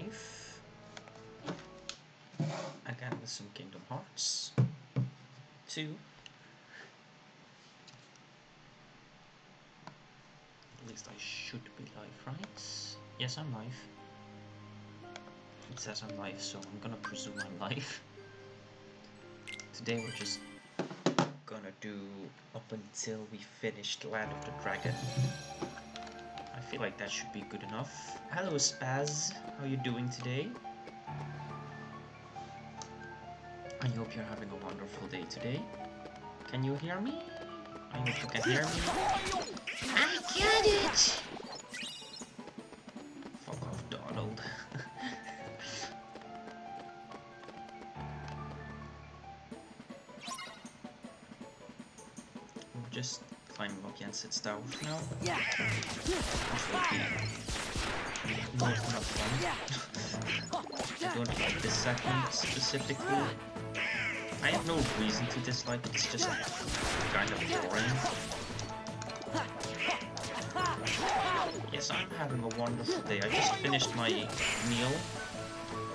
Live. Again with some Kingdom Hearts 2. At least I should be live, right? Yes, I'm live. It says I'm live, so I'm gonna presume I'm live. Today we're just gonna do up until we finished Land of the Dragon. I feel like that should be good enough. Hello Spaz, how are you doing today? I hope you're having a wonderful day today. Can you hear me? I hope you can hear me. I get it! Up Yen Sid's now. Yeah. Which will be not enough fun. I don't like this segment specifically. I have no reason to dislike it, it's just kind of boring. Yes, I'm having a wonderful day. I just finished my meal.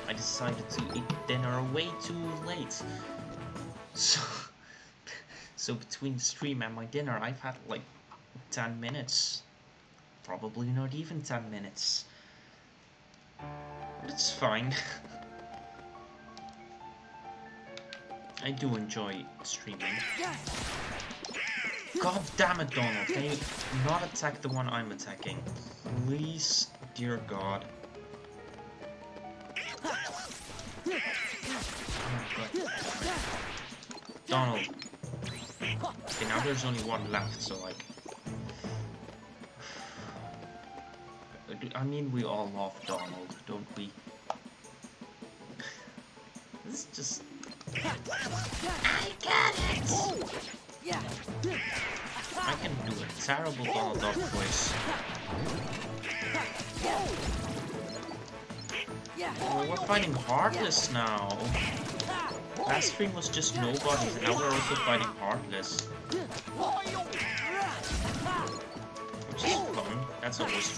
I decided to eat dinner way too late. So, so between the stream and my dinner, I've had like 10 minutes. Probably not even 10 minutes. But it's fine. I do enjoy streaming. God damn it, Donald. Can you not attack the one I'm attacking? Please, dear God. Oh God. Donald. Okay, now there's only one left, so like... I mean, we all love Donald, don't we? This is just... I got it! Yeah. I can do a terrible Donald Duck voice. Oh, we're fighting Heartless now. Last stream was just nobody, and now we're also fighting Heartless. Which is fun. That's always.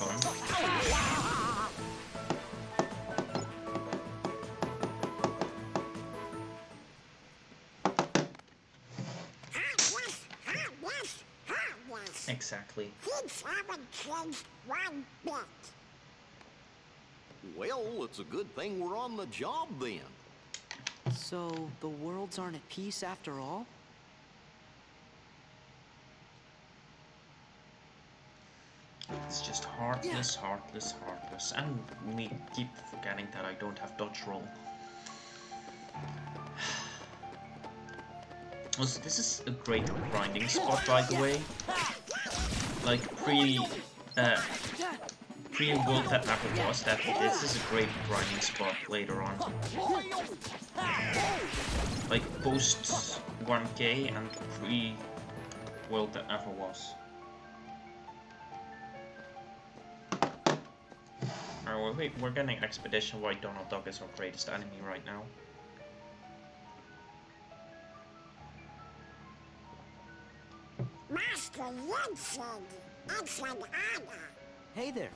Exactly. Kids haven't changed one bit. Well, it's a good thing we're on the job then. So the worlds aren't at peace after all? It's just heartless, heartless, heartless. And we keep forgetting that I don't have dodge roll. Also, this is a great grinding spot, by the way. Like, pre... Uh, pre-world that never was, that this is a great grinding spot later on. Like, post 1k and pre-world that never was. No, we, we're getting Expedition Why Donald Duck is our greatest enemy right now. Master Yensid, it's an honor. Hey there.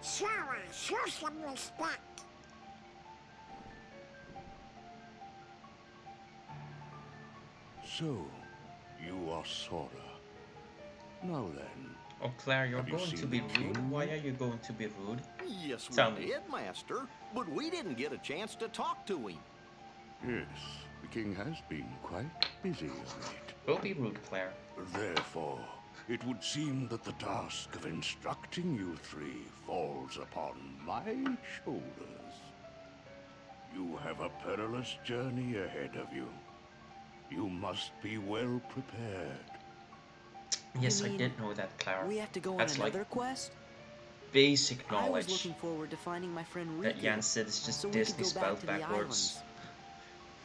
Sora, show some respect. So, you are Sora. Now then, Oh, Claire, you're Have you going to be rude? king? Why are you going to be rude? Yes, we Tell me. did, Master. But we didn't get a chance to talk to him. yes, the king has been quite busy of late. Don't be rude, Claire. Therefore, it would seem that the task of instructing you three falls upon my shoulders. You have a perilous journey ahead of you. You must be well prepared. Yes, I mean, did know that, Clara. We have to go on That's like another quest? basic I was knowledge looking forward to finding my friend that Riku. Yen Sid is just so Disney could back spelled backwards.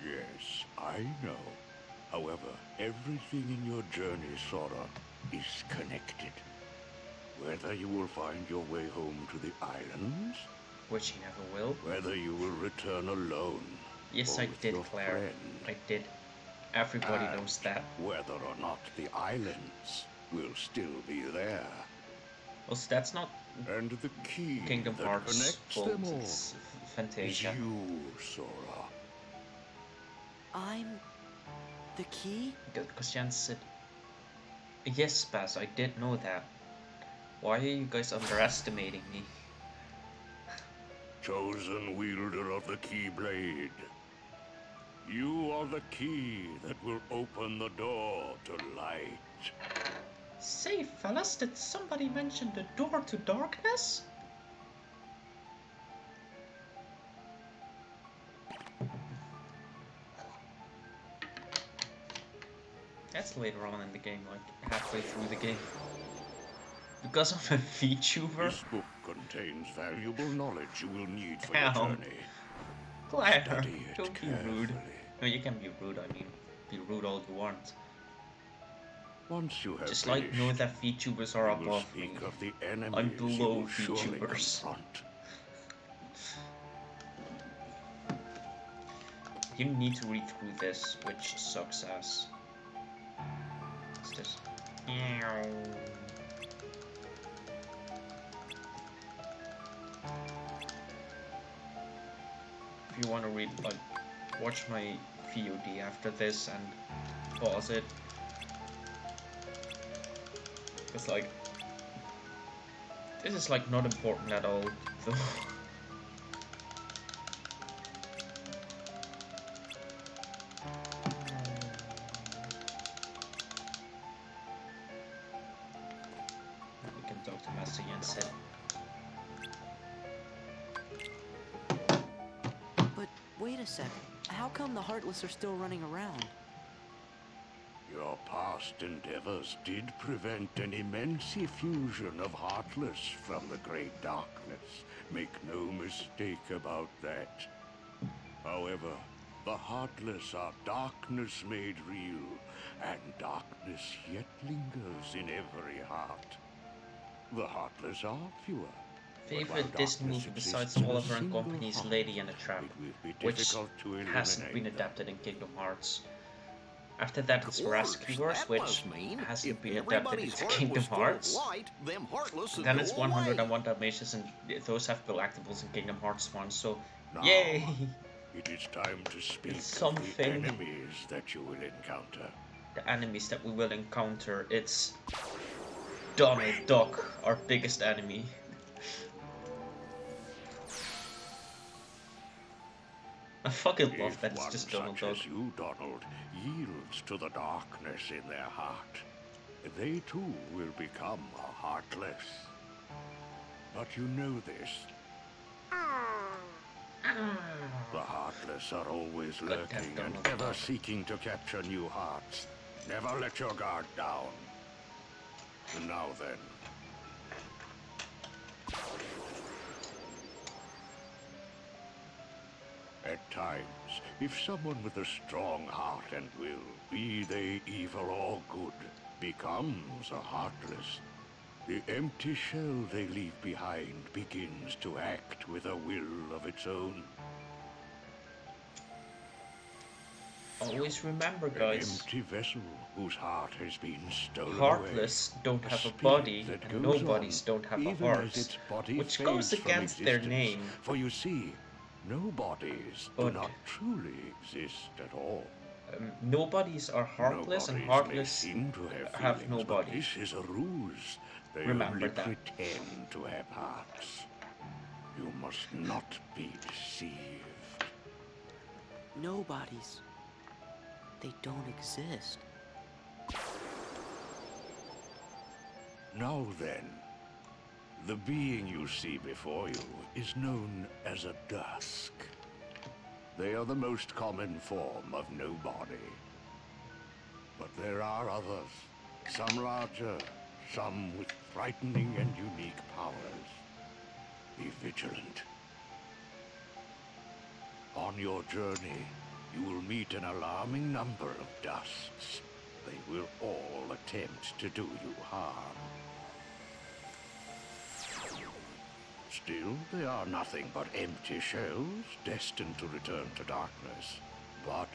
Yes, I know. However, everything in your journey, Sora, is connected. Whether you will find your way home to the islands, Which he never will. whether you will return alone, Yes, or I with did, your Claire. friend, I did. Everybody And knows that. whether or not the islands will still be there, Also, that's not and the key Kingdom that Hearts connects fault. them all It's is you, Sora. I'm the key? Because Yen Sid, yes, Baz, I did know that. Why are you guys underestimating me? chosen wielder of the Keyblade. You are the key that will open the door to light. Say, fellas, did somebody mention the door to darkness? That's later on in the game, like halfway through the game. Because I'm a VTuber? This book contains valuable knowledge you will need for Ow. your journey. Claire, Study it don't be rude. No, you can be rude, I mean, be rude all you want. Once you have Just like finished, know that VTubers are above me. of the you below VTubers. You need to read through this, which sucks ass. What's this? If you want to read, like, watch my VOD after this and pause it. It's like, this is like not important at all, though. We can talk to Master Jensen. But wait a second. How come the Heartless are still running around? Past endeavors did prevent an immense effusion of Heartless from the Great Darkness. Make no mistake about that. However, the Heartless are darkness made real, and darkness yet lingers in every heart. The Heartless are fewer. Favorite Disney movie besides Oliver and Company's Lady and the Tramp, it will be which hasn't been adapted in Kingdom Hearts. After that, it's Rescuers, which hasn't been adapted into Kingdom was full of Hearts. Light, them heartless Then it's 101 Dalmatians, and those have collectibles in Kingdom Hearts 1, so Now, yay! It is time to speak It's of the enemies that you will encounter. The enemies that we will encounter, it's Donald Duck, our biggest enemy. I fucking love if that it's just Donald Duck. as you, Donald, yields to the darkness in their heart, they too will become heartless. But you know this. The heartless are always Good lurking and ever seeking to capture new hearts. Never let your guard down. Now then. At times, if someone with a strong heart and will, be they evil or good, becomes a heartless, The empty shell they leave behind begins to act with a will of its own. Always remember, guys. An empty vessel whose heart has been stolen Heartless away. don't have a spirit body, that and nobodies on, don't have a heart. as its body Which goes against their name. For you see, no bodies do But- not truly exist at all. Um, nobodies are heartless, and Nobodies may heartless seem to have, have feelings, no but body. This is a ruse. They Remember only that. pretend to have hearts. You must not be deceived. Nobodies. They don't exist. Now then, the being you see before you is known as a dusk. They are the most common form of nobody. But there are others, some larger, some with frightening and unique powers. Be vigilant. On your journey, you will meet an alarming number of dusks. They will all attempt to do you harm. Still, they are nothing but empty shells, destined to return to darkness. But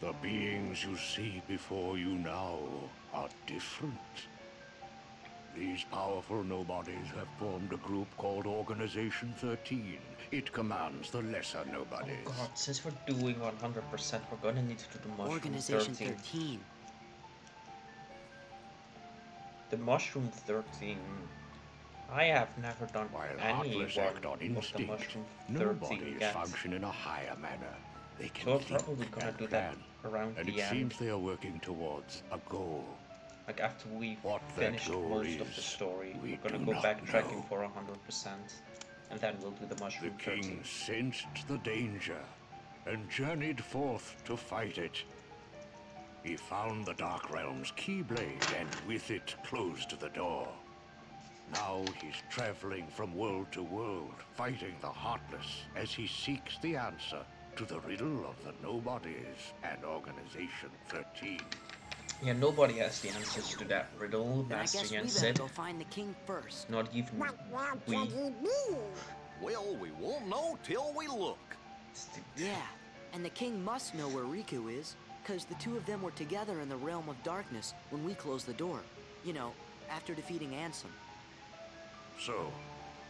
the beings you see before you now are different. These powerful nobodies have formed a group called Organization 13. It commands the lesser nobodies. Oh god, since we're doing 100%, we're gonna need to do the mushroom Organization 13. 13. The mushroom 13. I have never done While any heartless one act on of the instinct, mushroom nobodies 13 yet. function in a higher manner. They can So think probably gonna and do that plan, around and the it end. seems they are working towards a goal. Like after we've What finished most of the story, we we're gonna go backtracking know. for 100%. And then we'll do the mushroom. The king 13. sensed the danger and journeyed forth to fight it. He found the Dark Realm's Keyblade and with it closed the door. Now he's traveling from world to world, fighting the Heartless as he seeks the answer to the riddle of the Nobodies and Organization 13. Yeah, nobody has the answers to that riddle, Then I Master guess we Yen Sid. go find the king first. Not even What world we. could? Well, we won't know till we look. Yeah, and the king must know where Riku is, because the two of them were together in the realm of darkness when we closed the door. You know, after defeating Ansem. So,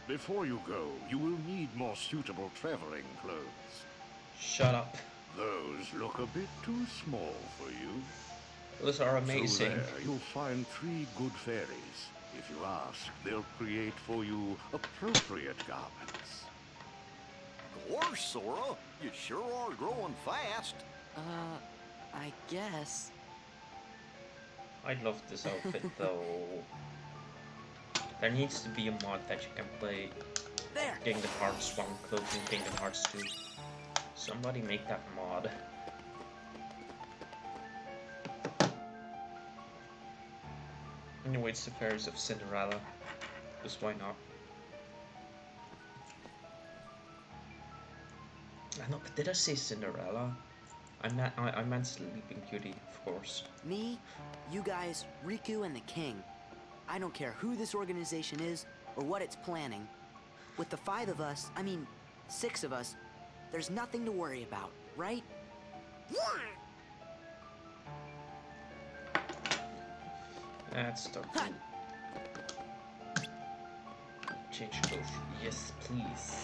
before you go, you will need more suitable traveling clothes. Shut up. Those look a bit too small for you. Those are So amazing. there, you'll find three good fairies. If you ask, they'll create for you appropriate garments. Gosh, Sora, you sure are growing fast. Uh, I guess. I love this outfit though. There needs to be a mod that you can play There! Kingdom Hearts 1 clothes in Kingdom Hearts 2. Somebody make that mod. Anyway, it's the Fairies of Cinderella. Just why not? I know, but did I say Cinderella? I meant I, I meant Sleeping Beauty, of course. Me, you guys, Riku, and the king. I don't care who this organization is or what it's planning. With the five of us, I mean, six of us, there's nothing to worry about, right? Yeah. Let's start. Change clothes. Yes, please.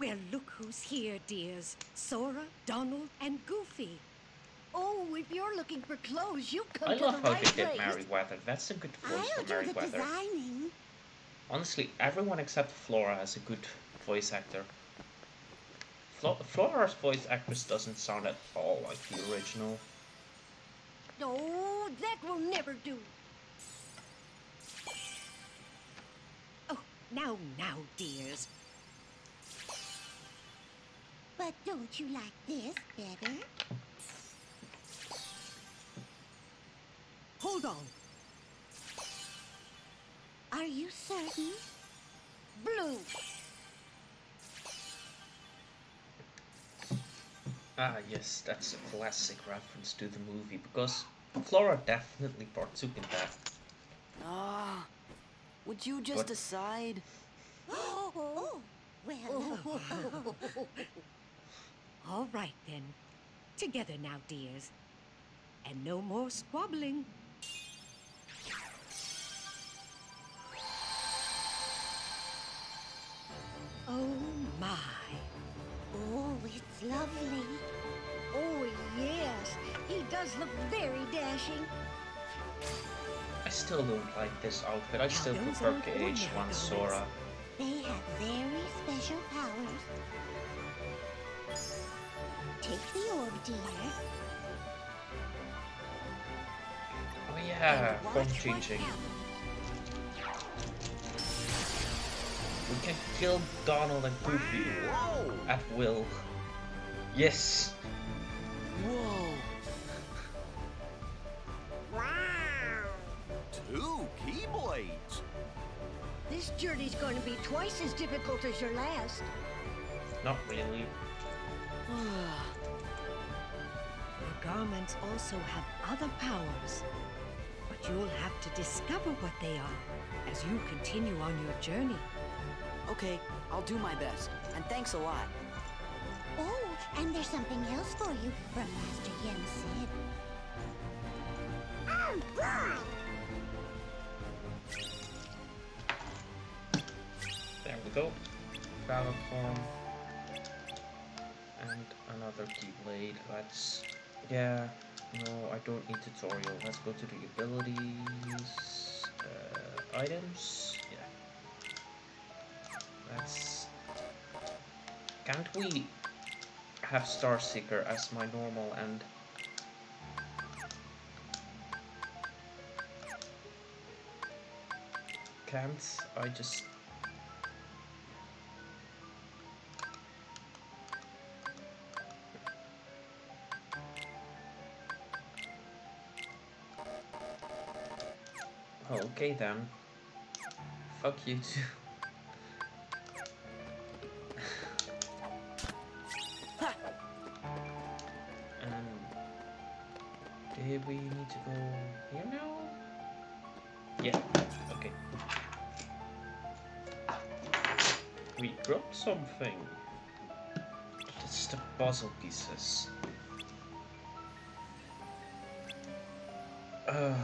Well, look who's here, dears. Sora, Donald, and Goofy. Oh, if you're looking for clothes, you come I to love the how right they did place. Merryweather. That's a good voice I'll for the designing. Honestly, everyone except Flora has a good voice actor. Flo Flora's voice actress doesn't sound at all like the original. No, Oh, that will never do. Oh, now, now, dears. But don't you like this better? Hold on. Are you certain? Blue. Ah, yes, that's a classic reference to the movie because Flora definitely partook in that. Ah, would you just What? decide? Oh, well, All right then. Together now, dears. And no more squabbling. Oh my. oh, it's lovely. Oh yes, he does look very dashing. I still don't like this outfit. I still those prefer aren't KH1 Sora. They have very special powers. Take the orb, dear. Oh yeah, form changing. We can kill Donald and Goofy Whoa! at will. Yes. Whoa! Two Keyblades! This journey's going to be twice as difficult as your last. Not really. Your garments also have other powers. But you'll have to discover what they are as you continue on your journey. okay, I'll do my best. And thanks a lot. Oh, and there's something else for you from Master Yen Sid. Oh, ah, boy. Ah! Go. Form. And another Keyblade. Let's... Yeah. No, I don't need tutorial. Let's go to the abilities. Uh, items. Yeah. Let's... Can't we have Star Seeker as my normal and... Can't I just okay then. Fuck you too. um, did we need to go here now? Yeah, okay. We dropped something. It's the puzzle pieces. Uh,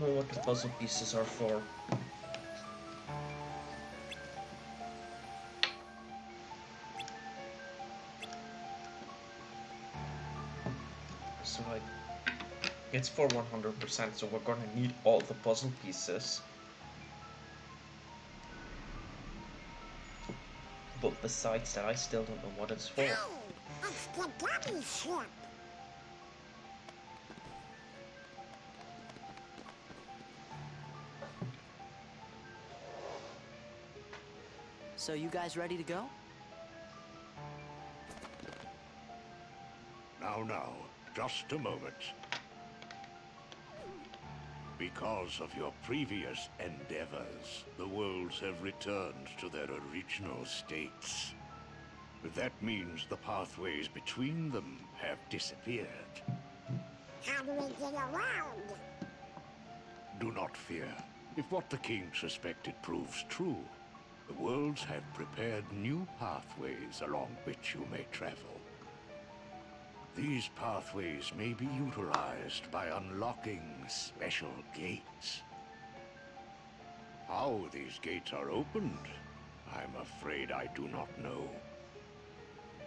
know what the puzzle pieces are for. So like, it's for 100%, so we're gonna need all the puzzle pieces. But besides that, I still don't know what it's for. It's the. So you guys ready to go? Now, now, just a moment. Because of your previous endeavors, the worlds have returned to their original states. That means the pathways between them have disappeared. How do we get around? Do not fear. If what the king suspected proves true, the worlds have prepared new pathways along which you may travel. These pathways may be utilized by unlocking special gates. How these gates are opened, I'm afraid I do not know.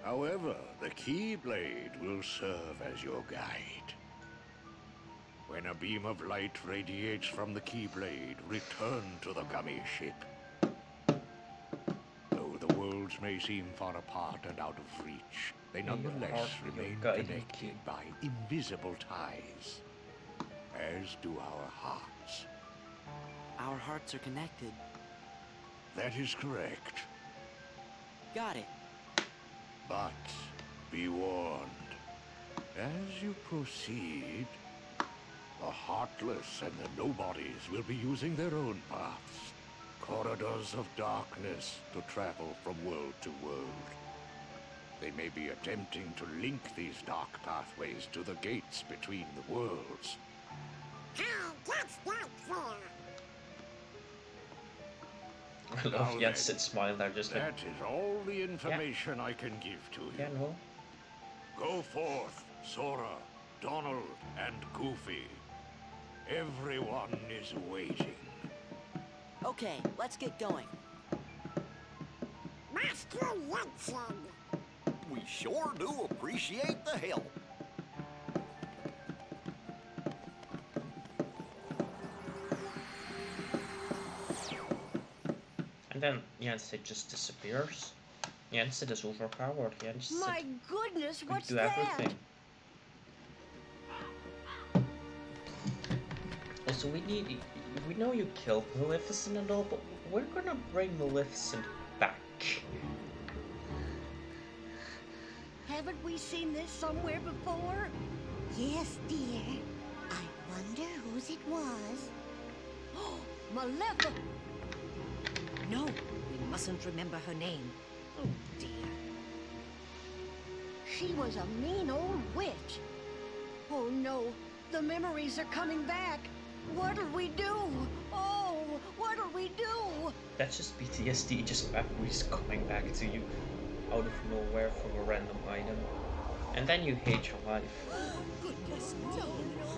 However, the Keyblade will serve as your guide. When a beam of light radiates from the Keyblade, return to the gummy ship. Though the worlds may seem far apart and out of reach, they nonetheless heart be your remain connected by invisible ties, as do our hearts. Our hearts are connected. That is correct. Got it. But be warned. As you proceed, The Heartless and the Nobodies will be using their own paths. Corridors of darkness to travel from world to world. They may be attempting to link these dark pathways to the gates between the worlds. How that's not fair. I love Now Jens then, smile there, just like, That is all the information I can give to you. yeah, no. Go forth, Sora, Donald, and Goofy. Everyone is waiting. Okay, let's get going. Master Yen Sid. We sure do appreciate the help. And then Jensen just disappears. Jensen is overpowered. Jensen My goodness, can what's do that? everything. Also, we need. We know you killed Maleficent and all, but we're gonna bring Maleficent back. Haven't we seen this somewhere before? Yes, dear. I wonder whose it was. Oh, Maleficent! No, we mustn't remember her name. Oh dear. She was a mean old witch. Oh no, the memories are coming back. What'll we do? Oh, what'll we do? That's just PTSD, just memories coming back to you out of nowhere from a random item. And then you hate your life. Goodness, Oh, no.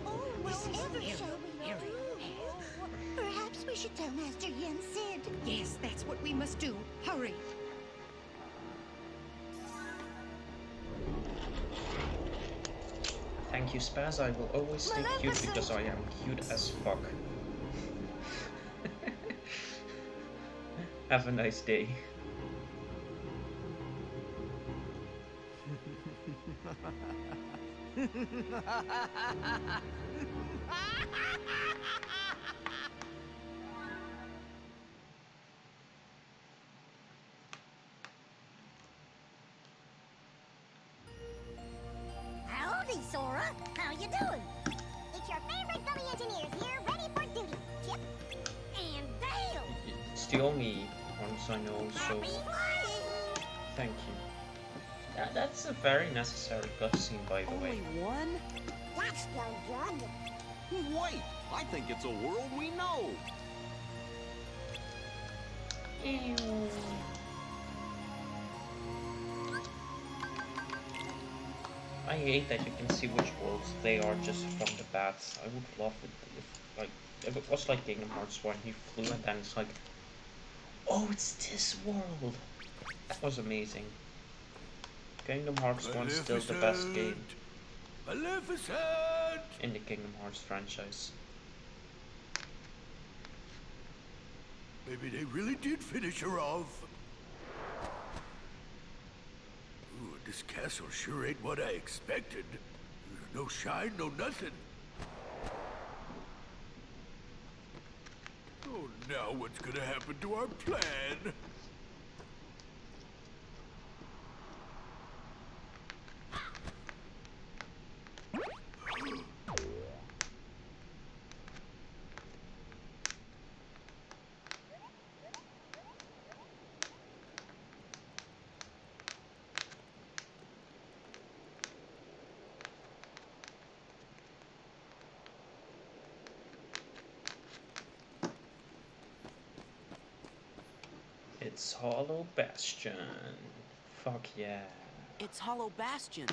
oh, This is whatever shall we very do? Perhaps we should tell Master Yen Sid. Yes, that's what we must do. Hurry. Thank you, Spaz. I will always stay cute because I am cute as fuck. Have a nice day. Happy flying. thank you. That, that's a very necessary cutscene, by the Only way. one? That's no good. Wait, I think it's a world we know. I hate that you can see which worlds they are just from the bats. I would love it if, like, if it was like Kingdom Hearts 1, he flew and then it's like, oh, it's this world. That was amazing. Kingdom Hearts 1 is still the best game Maleficent! in the Kingdom Hearts franchise. Maybe they really did finish her off. Ooh, this castle sure ain't what I expected. No shine, no nothing. Now what's gonna happen to our plan? It's Hollow Bastion. Fuck yeah. It's Hollow Bastion.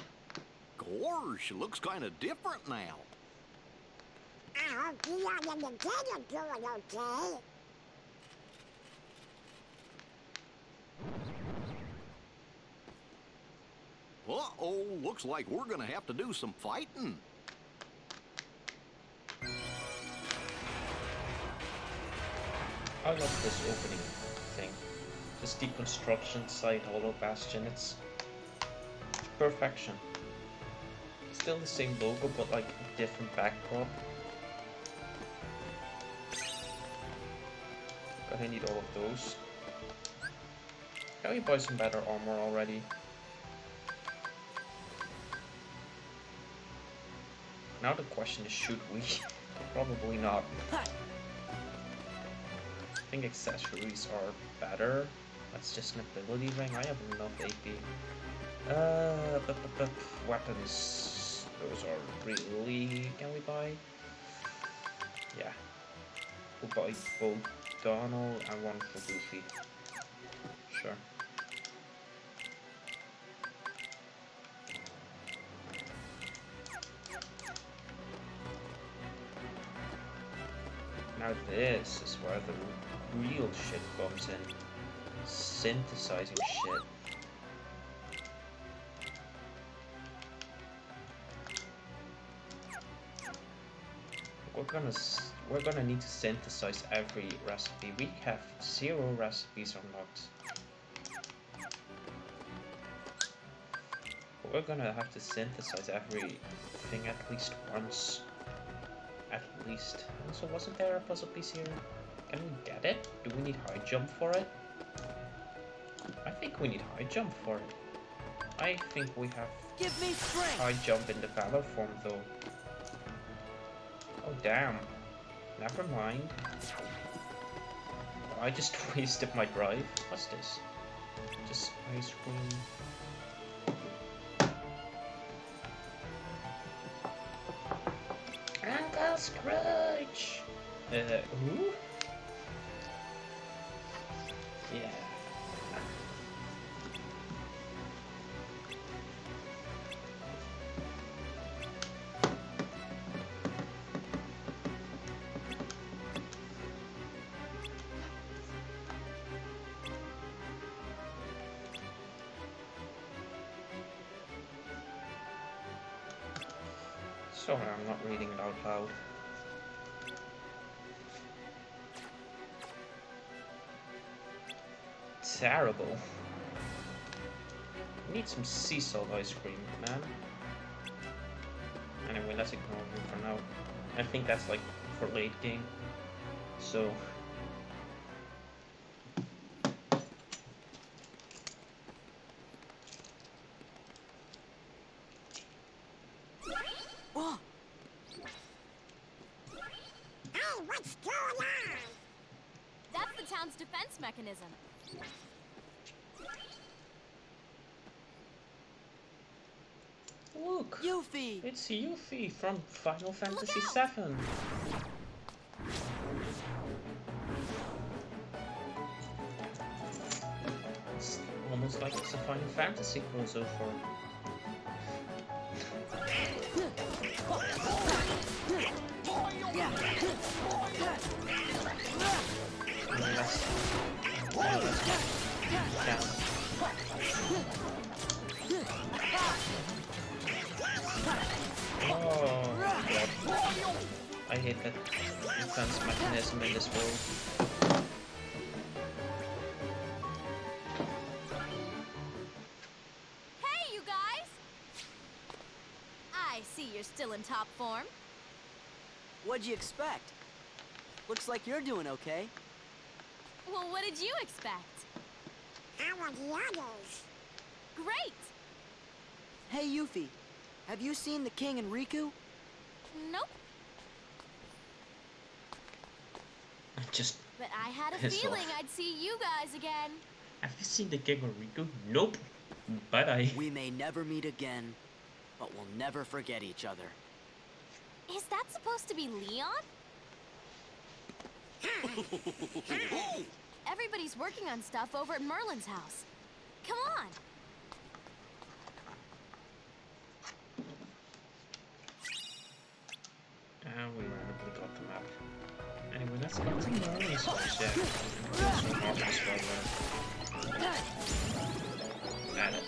Gorsh, looks kind of different now. I hope you and the kid are doing okay. Uh-oh, looks like we're gonna have to do some fighting. I love this opening thing. This deconstruction site, Hollow Bastion, it's, perfection. Still the same logo, but like different backdrop. Gonna need all of those. Can we buy some better armor already? Now the question is, should we? Probably not. I think accessories are better. That's just an ability ring. I have enough AP. Uh, weapons. Those are really. Can we buy? Yeah. We'll buy both Donald and one for Goofy. Sure. Now this is where the real shit comes in. Synthesizing shit. We're gonna we're gonna need to synthesize every recipe. We have zero recipes unlocked. But we're gonna have to synthesize everything at least once. At least. So wasn't there a puzzle piece here? Can we get it? Do we need high jump for it? I think we need high jump for it. I think we have Give me strength! high jump in the Valor form though. Oh damn. Never mind. I just wasted my drive. What's this? Just ice cream. Uncle Scrooge! Uh, who? Sorry, I'm not reading it out loud. Terrible. I Need some sea salt ice cream, man. Anyway, let's ignore him for now. I think that's like for late game. So. Whoa! Hey, what's going on? That's the town's defense mechanism. Look! Yuffie! It's Yuffie from Final Fantasy VII. It's almost like it's a Final Fantasy crossover. I hate that defense mechanism in this world. Hey, you guys! I see you're still in top form. What'd you expect? Looks like you're doing okay. Well, what did you expect? How are the others? Great! Hey, Yuffie. Have you seen the king and Riku? Nope, Just, but I had a feeling off. I'd see you guys again. have you seen the King of Riku? Nope. But I. We may never meet again, but we'll never forget each other. Is that supposed to be Leon? Everybody's working on stuff over at Merlin's house. Come on. And we randomly got the map. Anyway, let's go to Merlin's house, yeah. There's some more as well there. Add it.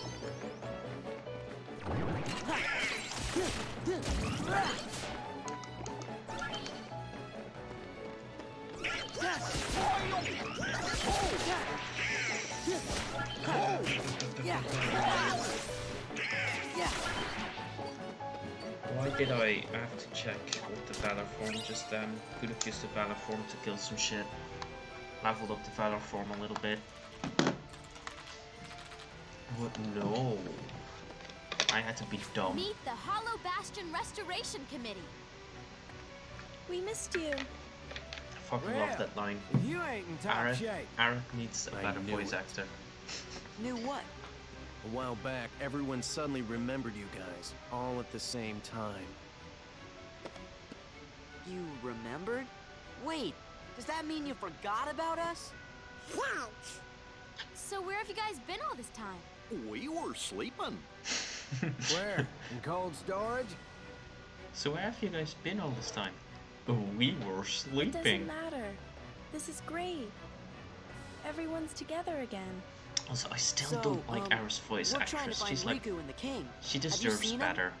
Yeah! Why did I have to check with the Valor form just then? Could have used the Valor form to kill some shit. Leveled up the Valor form a little bit. But no. I had to be dumb. Meet the Hollow Bastion Restoration Committee. We missed you. I fucking love that line. You ain't in top Aerith. Aerith needs a I better voice it. actor. Knew what? A while back, everyone suddenly remembered you guys, all at the same time. You remembered? Wait, does that mean you forgot about us? Wow! So where have you guys been all this time? We were sleeping. Where? In cold storage? So where have you guys been all this time? We were It sleeping. doesn't matter. This is great. Everyone's together again. Also, I still So, don't like um, Aris' voice We're trying to actress. find She's like, Riku and the king. she deserves seen him? better.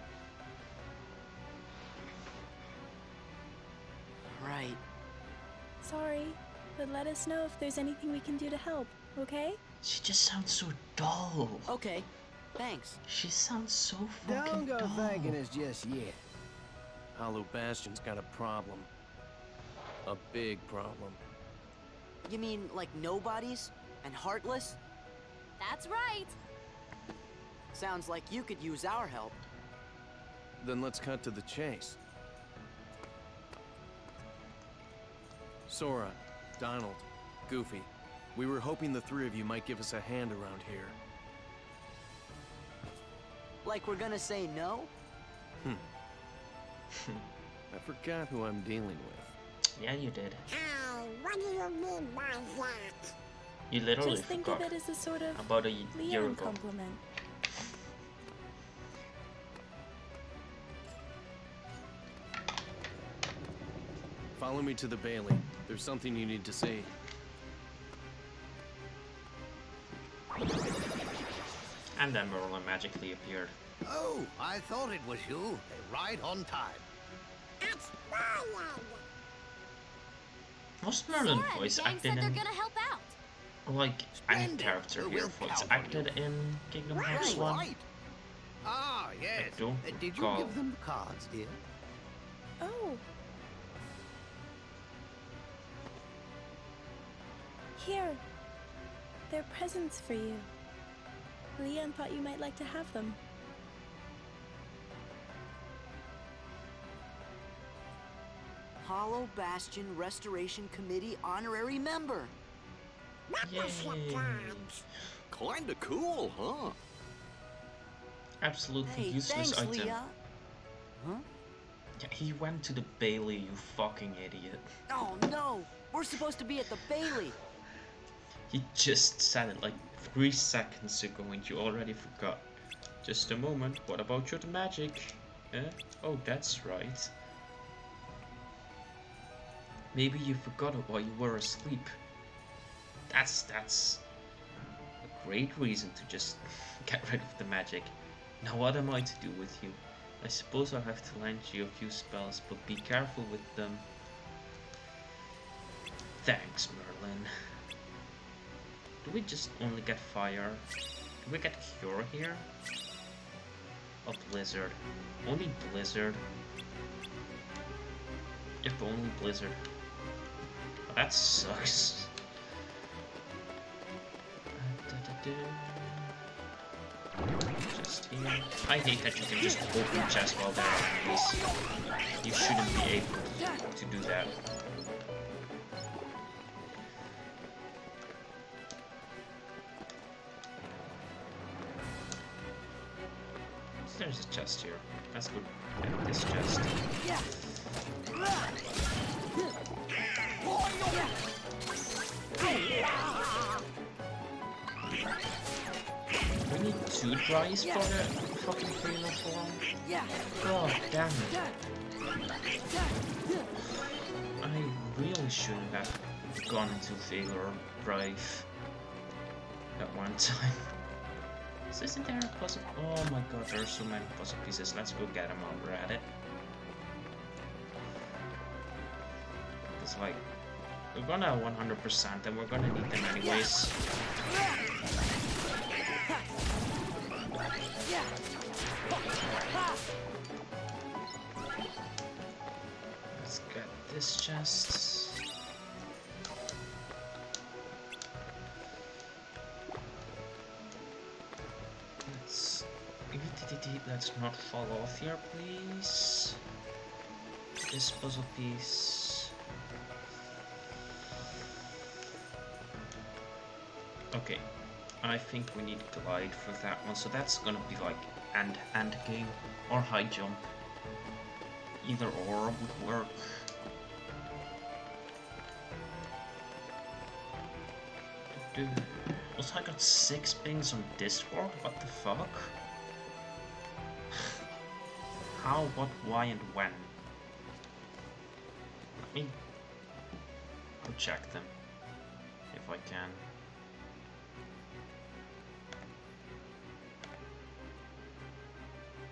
Right. Sorry, but let us know if there's anything we can do to help, okay? She just sounds so dull. Okay. Thanks. She sounds so fucking Don't go dull. thanking us just yet. Hollow Bastion's got a problem. A big problem. You mean like nobodies and heartless? That's right. Sounds like you could use our help. Then let's cut to the chase. Sora, Donald, Goofy, we were hoping the three of you might give us a hand around here. Like we're gonna say no? Hmm. I forgot who I'm dealing with. Yeah, you did. Oh, what do you mean by that? You literally Just think of it as a sort of about a y- year Leon ago. compliment. Follow me to the Bailey. There's something you need to see. And then Merlin magically appeared. Oh, I thought it was you. Right on time. It's Brian! Was Merlin Sora and voice the gang acted said they're gonna help out. Or like any Splendid. character We'll here voice count on acted in Kingdom Right, Hearts 1? right. Ah, yes. don't Uh, Did you recall. give them the cards, dear? Oh. Here. They're presents for you. Leon thought you might like to have them. Hollow Bastion Restoration Committee honorary member. Yay! Kinda cool, huh? Absolutely Hey, useless thanks, item. Leon. Huh? Yeah, he went to the Bailey, you fucking idiot. Oh no! We're supposed to be at the Bailey. He just said it like three seconds ago and you already forgot. Just a moment, what about your magic? Eh? Oh, that's right. Maybe you forgot it while you were asleep. That's, that's a great reason to just get rid of the magic. Now what am I to do with you? I suppose I'll have to lend you a few spells, but be careful with them. Thanks, Merlin. Do we just only get fire? Do we get cure here? A blizzard? Only blizzard. If only blizzard. That sucks. I hate that you can just open chest while there are. You shouldn't be able to do that. There's a chest here. Let's go get this chest. Two tries for the fucking fatal form. Yeah. God damn it. I really shouldn't have gone into failure drive at one time. So isn't there a puzzle? Oh my god, there are so many puzzle pieces. Let's go get them while we're at it. It's like, we're gonna 100% and we're gonna need them anyways. Let's get this chest. Let's let's not fall off here, please. this puzzle piece. I think we need glide for that one, so that's gonna be like and and game or high jump. Either or would work. Also, I got six pings on Discord? What the fuck? How, what, why, and when? Let me go check them, if I can.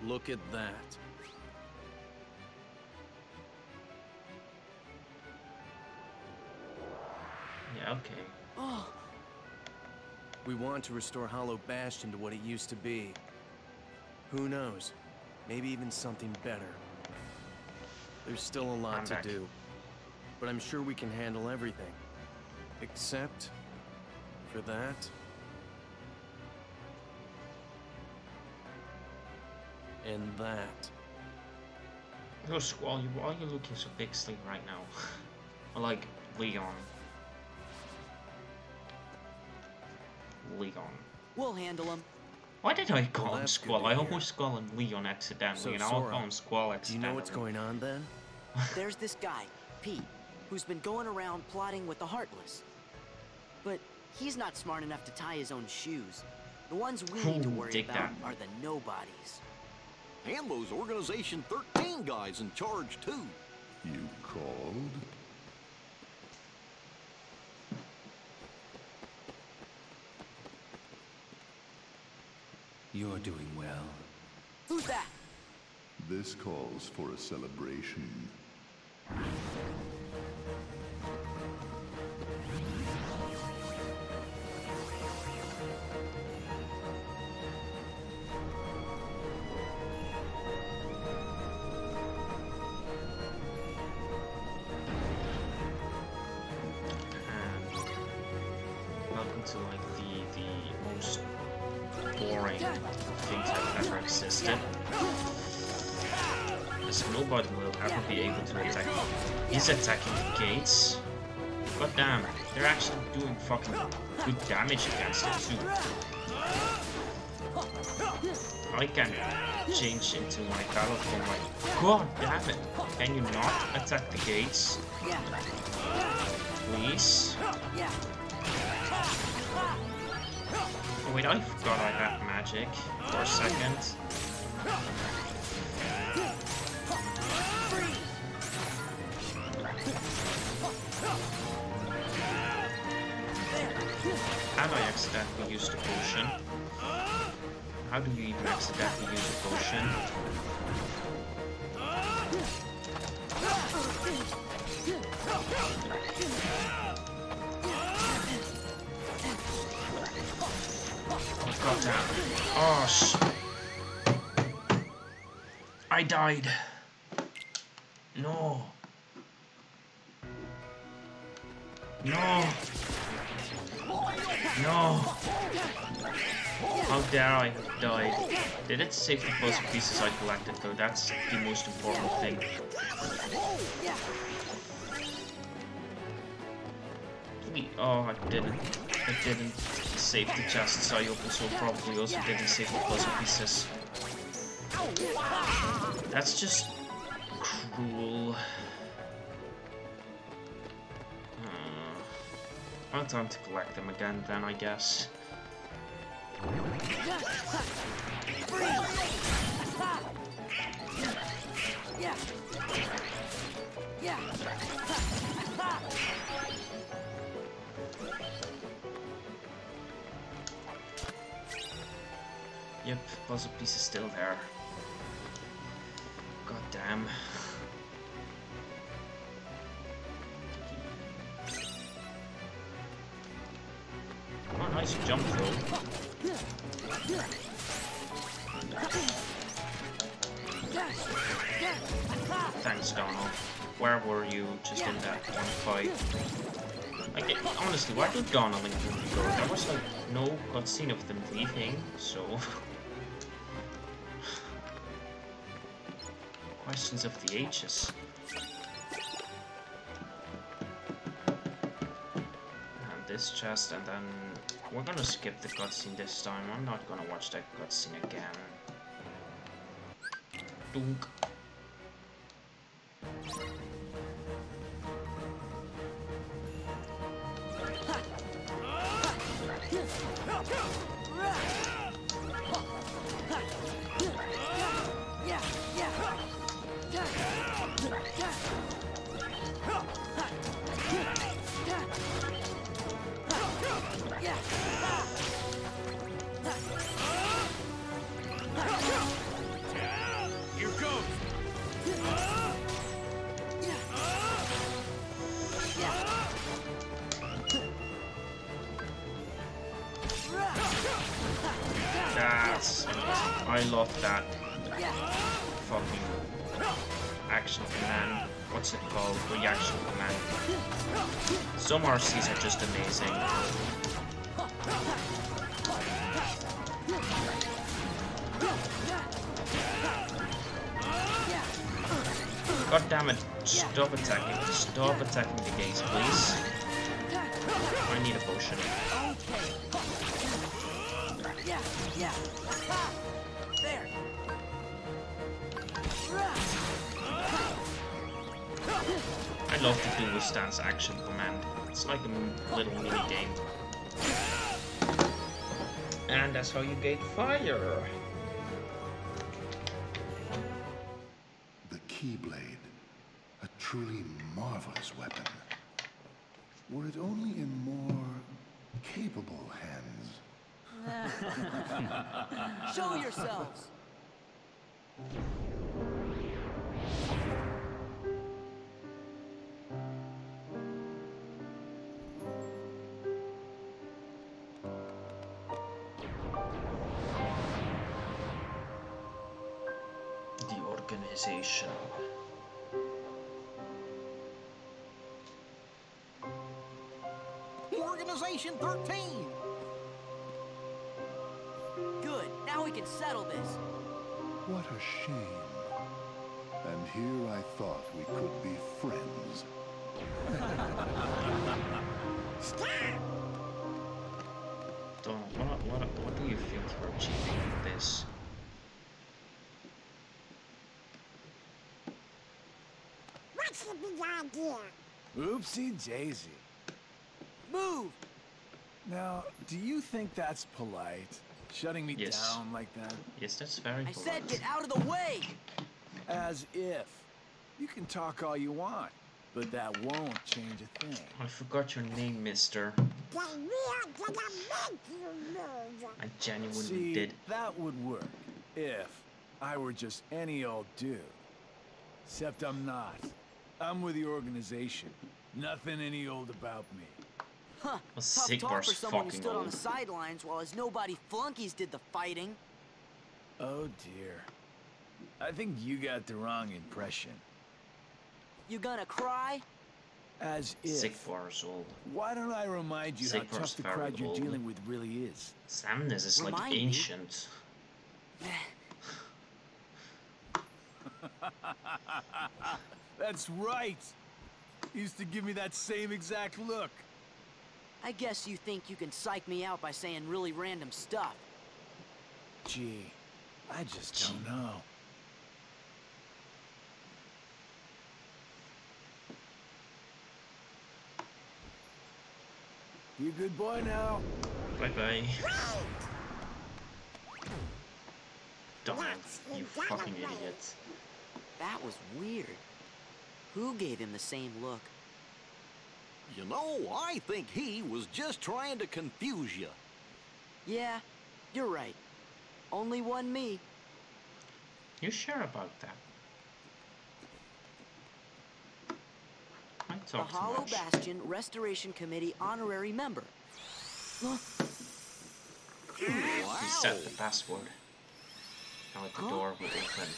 Look at that. Yeah, okay. Oh, We want to restore Hollow Bastion to what it used to be. Who knows? Maybe even something better. There's still a lot I'm to back. do. But I'm sure we can handle everything. Except for that. And that. Yo, Squall, you, why are you looking so pixely right now? or like, Leon. Leon. we'll handle him. Why did I call Well, him Squall? I almost called him Leon accidentally, So, and I'll Sora, call him Squall Do you know what's going on then? There's this guy, Pete, who's been going around plotting with the Heartless. But he's not smart enough to tie his own shoes. The ones we need to worry about that. are the nobodies. Hambo's Organization 13 guys in charge, too. You called? You're doing well. Who's that? This calls for a celebration. To like the the most boring things that ever existed. Because nobody will ever be able to attack. He's attacking the gates. God damn, they're actually doing fucking good damage against it too. I can change into my battle form like, God damn it, can you not attack the gates? Please? Wait, I forgot I had magic for a second. Have I accidentally used a potion? How do you even accidentally use a potion? Oh, God damn. Oh, sh... I died. No. No. No. How dare I died. Did it save the puzzle pieces I collected though? That's the most important thing. We- Oh, I didn't. I didn't save the chests I opened, so probably also didn't save the puzzle pieces. That's just cruel. Uh, well, time to collect them again then, I guess. Yeah. Yep, puzzle piece is still there. God damn. Nice jump though. Thanks, Donald. Where were you just in that one fight? Like, honestly, where did Donald and go? There was like no cutscene of them leaving, so... Questions of the ages. And this chest, and then we're gonna skip the cutscene this time. I'm not gonna watch that cutscene again. Dunk. Go! That's I love that fucking action command. What's it called? Reaction command. Some RCs are just amazing. God damn it. Stop attacking. Stop attacking the gates, please. I need a potion. Yeah, yeah. I love the dual stance action command. It's like a little mini game. And that's how you get fire. The Keyblade. A truly marvelous weapon. Were it only in more capable hands. Show yourselves. organization. Organization 13. Good. Now we can settle this. What a shame. And here I thought we could be friends. Don, what, what, what do you think you're achieving with this? What's the big idea? Oopsie daisy. Move! Now, do you think that's polite? Shutting me Yes. down like that? Yes, that's very I polite. said get out of the way! As if. You can talk all you want, but that won't change a thing. I forgot your name, mister. The real Gagamentary I genuinely See, did. that would work if I were just any old dude. Except I'm not. I'm with the organization. Nothing any old about me. Huh. Well, Tough talk for someone who fucking stood on the sidelines while his nobody flunkies did the fighting. Oh dear. I think you got the wrong impression. You gonna cry? As if. Xigbar's old. Why don't I remind you how tough the crowd you're old. dealing with really is? Xemnas is like Remind me? ancient. That's right. Used to give me that same exact look. I guess you think you can psych me out by saying really random stuff. Gee, I just don't know. You good boy now? Bye bye. Darn, you fucking idiot. That was weird. Who gave him the same look? You know, I think he was just trying to confuse you. Yeah, you're right. Only one me. You sure about that? I The too Hollow much. Bastion Restoration Committee honorary member. Huh? He set the password. Now the door will open.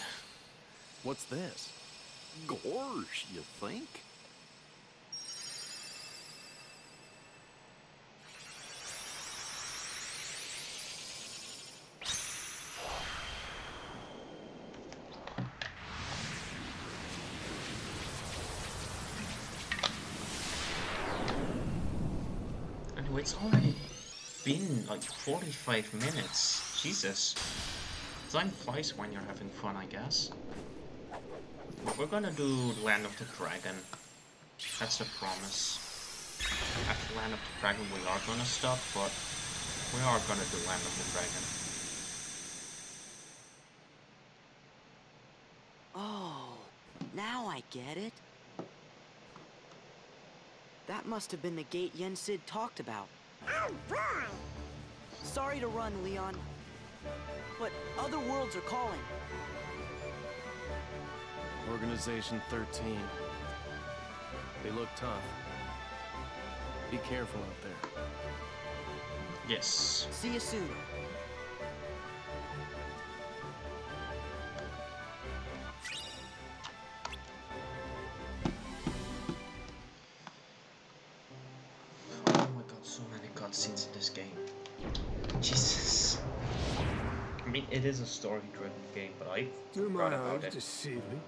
What's this? Gorge, you think? Wow, it's already been like 45 minutes. Jesus. Time flies when you're having fun, I guess. We're gonna do Land of the Dragon. That's the promise. After Land of the Dragon we are gonna stop, but we are gonna do Land of the Dragon. Oh, now I get it. That must have been the gate Yen Sid talked about. Boy! Sorry to run, Leon. But other worlds are calling. Organization 13. They look tough. Be careful out there. Yes. See you soon. Oh my god, so many cutscenes in this game. Jesus. I mean, it is a story-driven game, but I Do my forgot about eyes it. deceive me?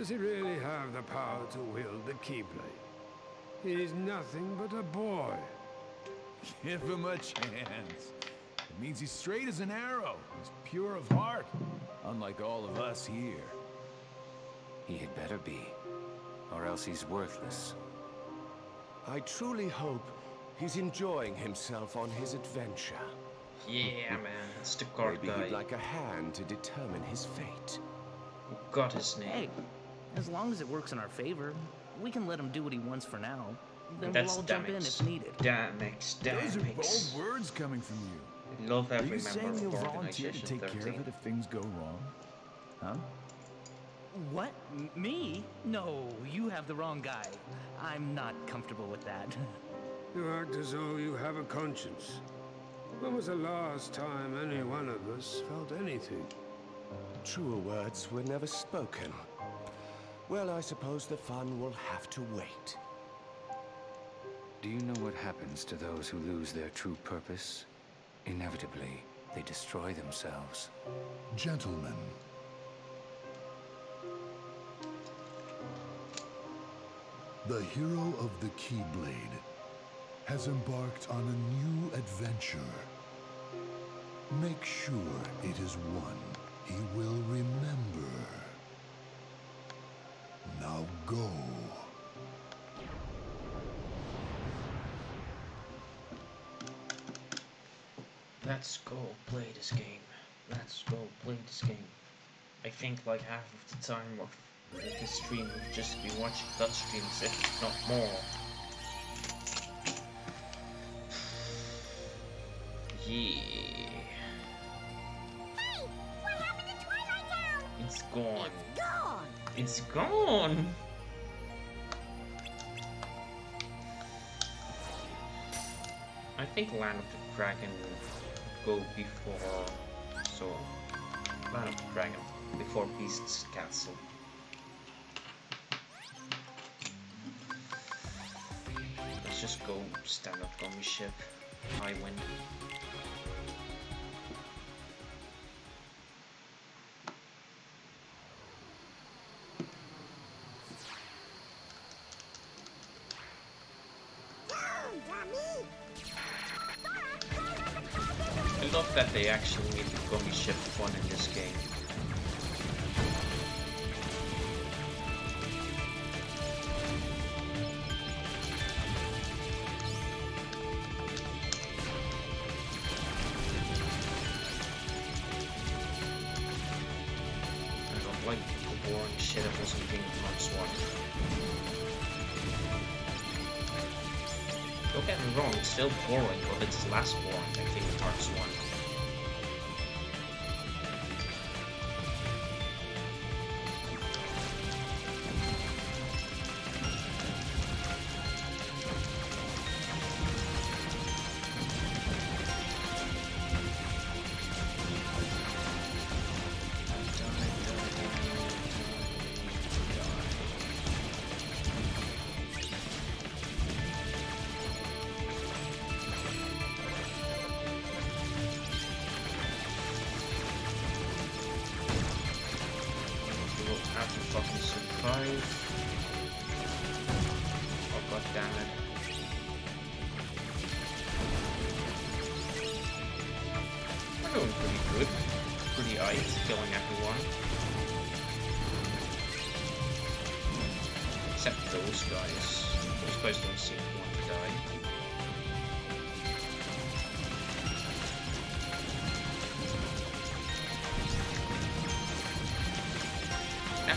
Does he really have the power to wield the Keyblade? He's nothing but a boy. Give him a chance. It means he's straight as an arrow. He's pure of heart. Unlike all of us here. He had better be, or else he's worthless. I truly hope he's enjoying himself on his adventure. Yeah, man, it's the card Maybe guy. he'd like a hand to determine his fate. Got his name. Hey, as long as it works in our favor, we can let him do what he wants for now. Then That's we'll all jump in if needed. Demyx, Those are Demyx. bold words coming from you. Love Are every you member saying of you'll volunteer to take care of it if things go wrong? Huh? What? M- Me? No, you have the wrong guy. I'm not comfortable with that. You act as though you have a conscience. When was the last time any one of us felt anything? Truer words were never spoken. Well, I suppose the fun will have to wait. Do you know what happens to those who lose their true purpose? Inevitably, they destroy themselves. Gentlemen, the hero of the Keyblade has embarked on a new adventure. Make sure it is one he will remember. Now go. Let's go play this game. Let's go play this game. I think like half of the time of the stream we've just been watching cutscenes, if not more. Yeah. Hey! What happened to Twilight Town? It's gone. It's gone. I think Land of the Dragon will go before so Land of the Dragon before Beast's Castle. Let's just go stand up gummy ship. I win.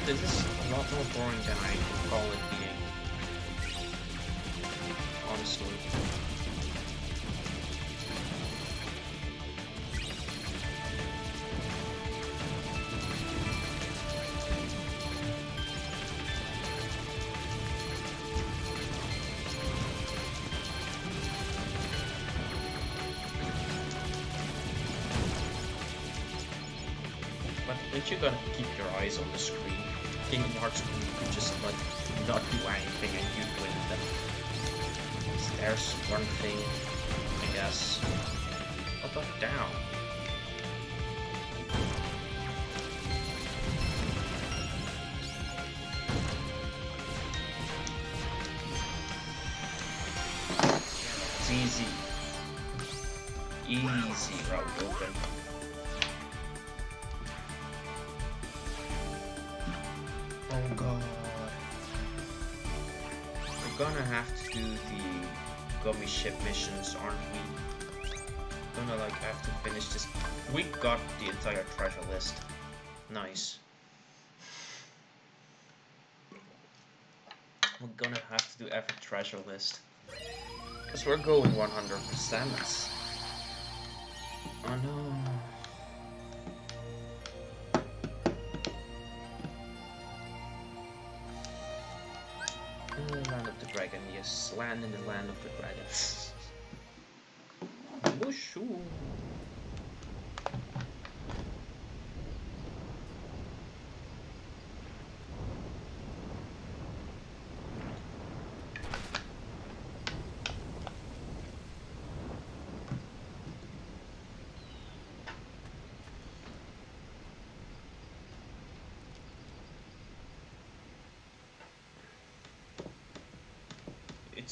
This is a lot more boring than I call it being. Honestly. But but you gotta keep your eyes on the screen. Kingdom Hearts could just like not do anything and you win them. There's one thing, I guess. Up, up, down. It's easy. Easy route open. Gummy ship missions, aren't we? Gonna like have to finish this. We got the entire treasure list. Nice. We're gonna have to do every treasure list. Because we're going 100%. Oh no. Dragon, yes. Land in the land of the dragons. Mushu.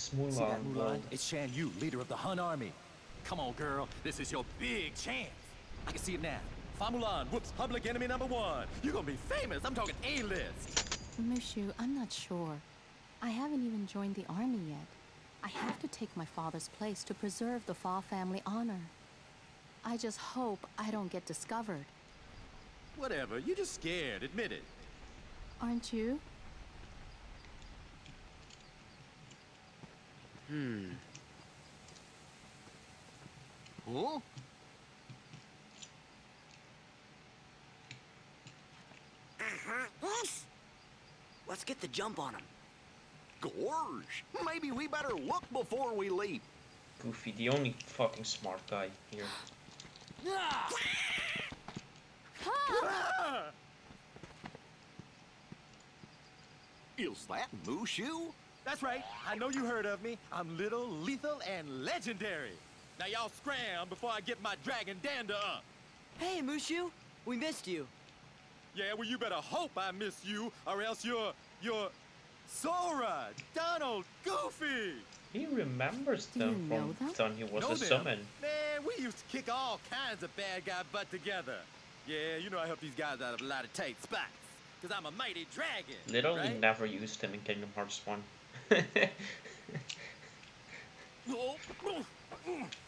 It's Mulan. See that Mulan? world. It's Shan Yu, leader of the Hun army. Come on, girl. This is your big chance. I can see it now. Fa Mulan whoops public enemy number one. You're gonna be famous. I'm talking A-list. Mushu, I'm not sure. I haven't even joined the army yet. I have to take my father's place to preserve the Fa family honor. I just hope I don't get discovered. Whatever. You're just scared. Admit it. Aren't you? Hmm. Huh? Uh-huh. Yes. Let's get the jump on him. Gorge, maybe we better look before we leap. Goofy, the only fucking smart guy here. Is that Mushu? That's right. I know you heard of me. I'm little, lethal, and legendary. Now y'all scram before I get my dragon dander up. Hey, Mushu. We missed you. Yeah, well, you better hope I miss you, or else you're, you're Sora, Donald, Goofy. He remembers Do you them from them? when he was Know a them? summon. Man, we used to kick all kinds of bad guy butt together. Yeah, you know I help these guys out of a lot of tight spots. Cause I'm a mighty dragon. Literally right? never used him in Kingdom Hearts 1.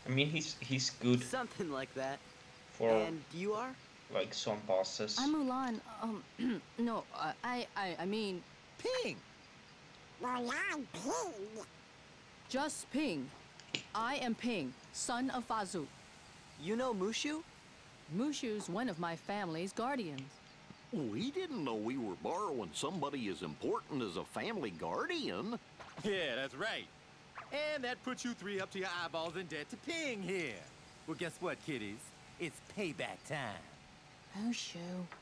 I mean, he's he's good Something like that. for And you are? like some bosses. I'm Mulan. Um, no, uh, I, I, I mean, Ping. Mulan Ping. just Ping. I am Ping, son of Fa Zhou. You know Mushu? Mushu's one of my family's guardians. We didn't know we were borrowing somebody as important as a family guardian. Yeah, that's right. And that puts you three up to your eyeballs in debt to Ping here. Well, guess what, kiddies? It's payback time. Mushu.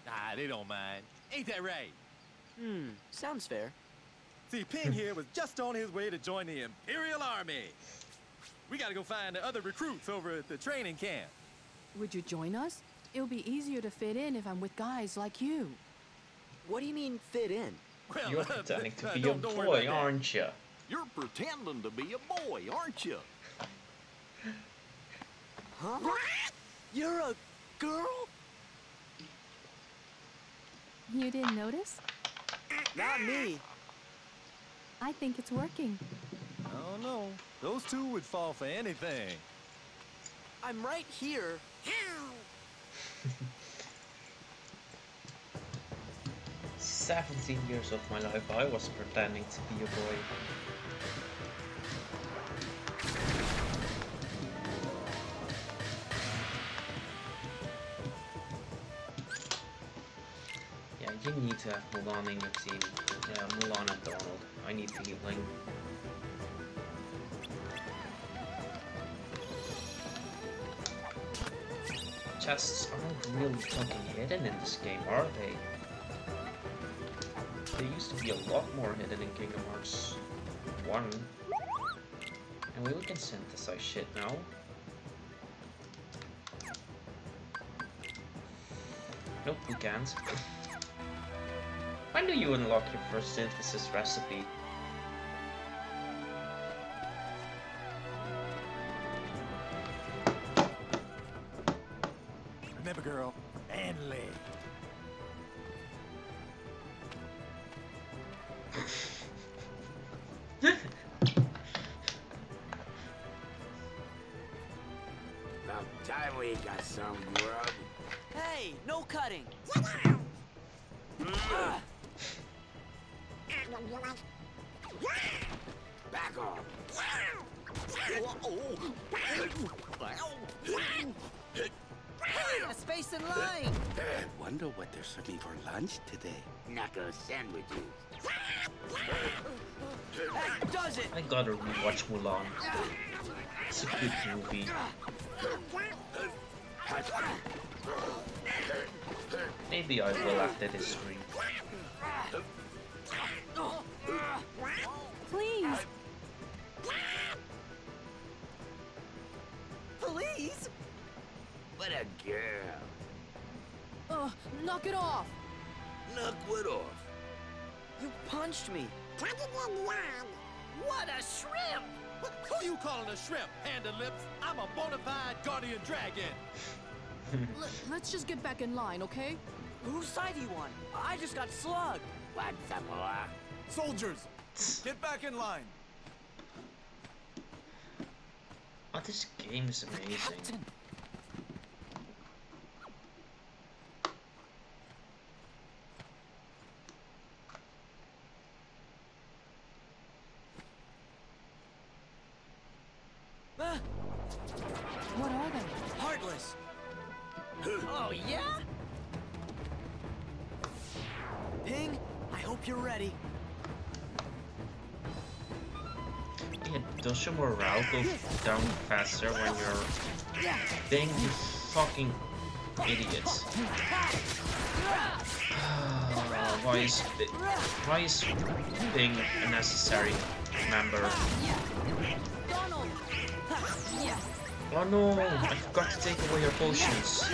Ah, they don't mind. Ain't that right? Hmm. Sounds fair. See, Ping here was just on his way to join the Imperial Army. We gotta go find the other recruits over at the training camp. Would you join us? It'll be easier to fit in if I'm with guys like you. What do you mean fit in? Well, You're uh, pretending to uh, be a don't- don't boy, aren't you? You're pretending to be a boy, aren't you? Huh? You're a girl? You didn't notice? Not me. I think it's working. I don't know. Those two would fall for anything. I'm right here. 17 years of my life I was pretending to be a boy. Yeah, you need to have Mulan in your team. Yeah, Mulan and Donald. I need healing. Chests aren't really fucking hidden in this game, are they? They used to be a lot more hidden in Kingdom Hearts 1. And we can synthesize shit now. Nope, we can't. when do you unlock your first synthesis recipe? Wonder what they're serving for lunch today. Knuckle sandwiches. That does it. I gotta rewatch Mulan. It's a good movie. Maybe I will after this stream. Please. Please. What a girl. Oh, knock it off. Knock what off? You punched me. What a shrimp! Who you calling a shrimp, hand and lips? I'm a bona fide guardian dragon. Let, let's just get back in line, okay? Whose side are you on? I just got slugged. Want some more? Soldiers, get back in line. Oh, this game is amazing. Ah, What are they? heartless. oh, yeah? Ping, I hope you're ready. Yeah, does your morale go down faster when you're Dang you fucking idiots. Why is why is being a necessary member? Oh no, I forgot to take away her potions.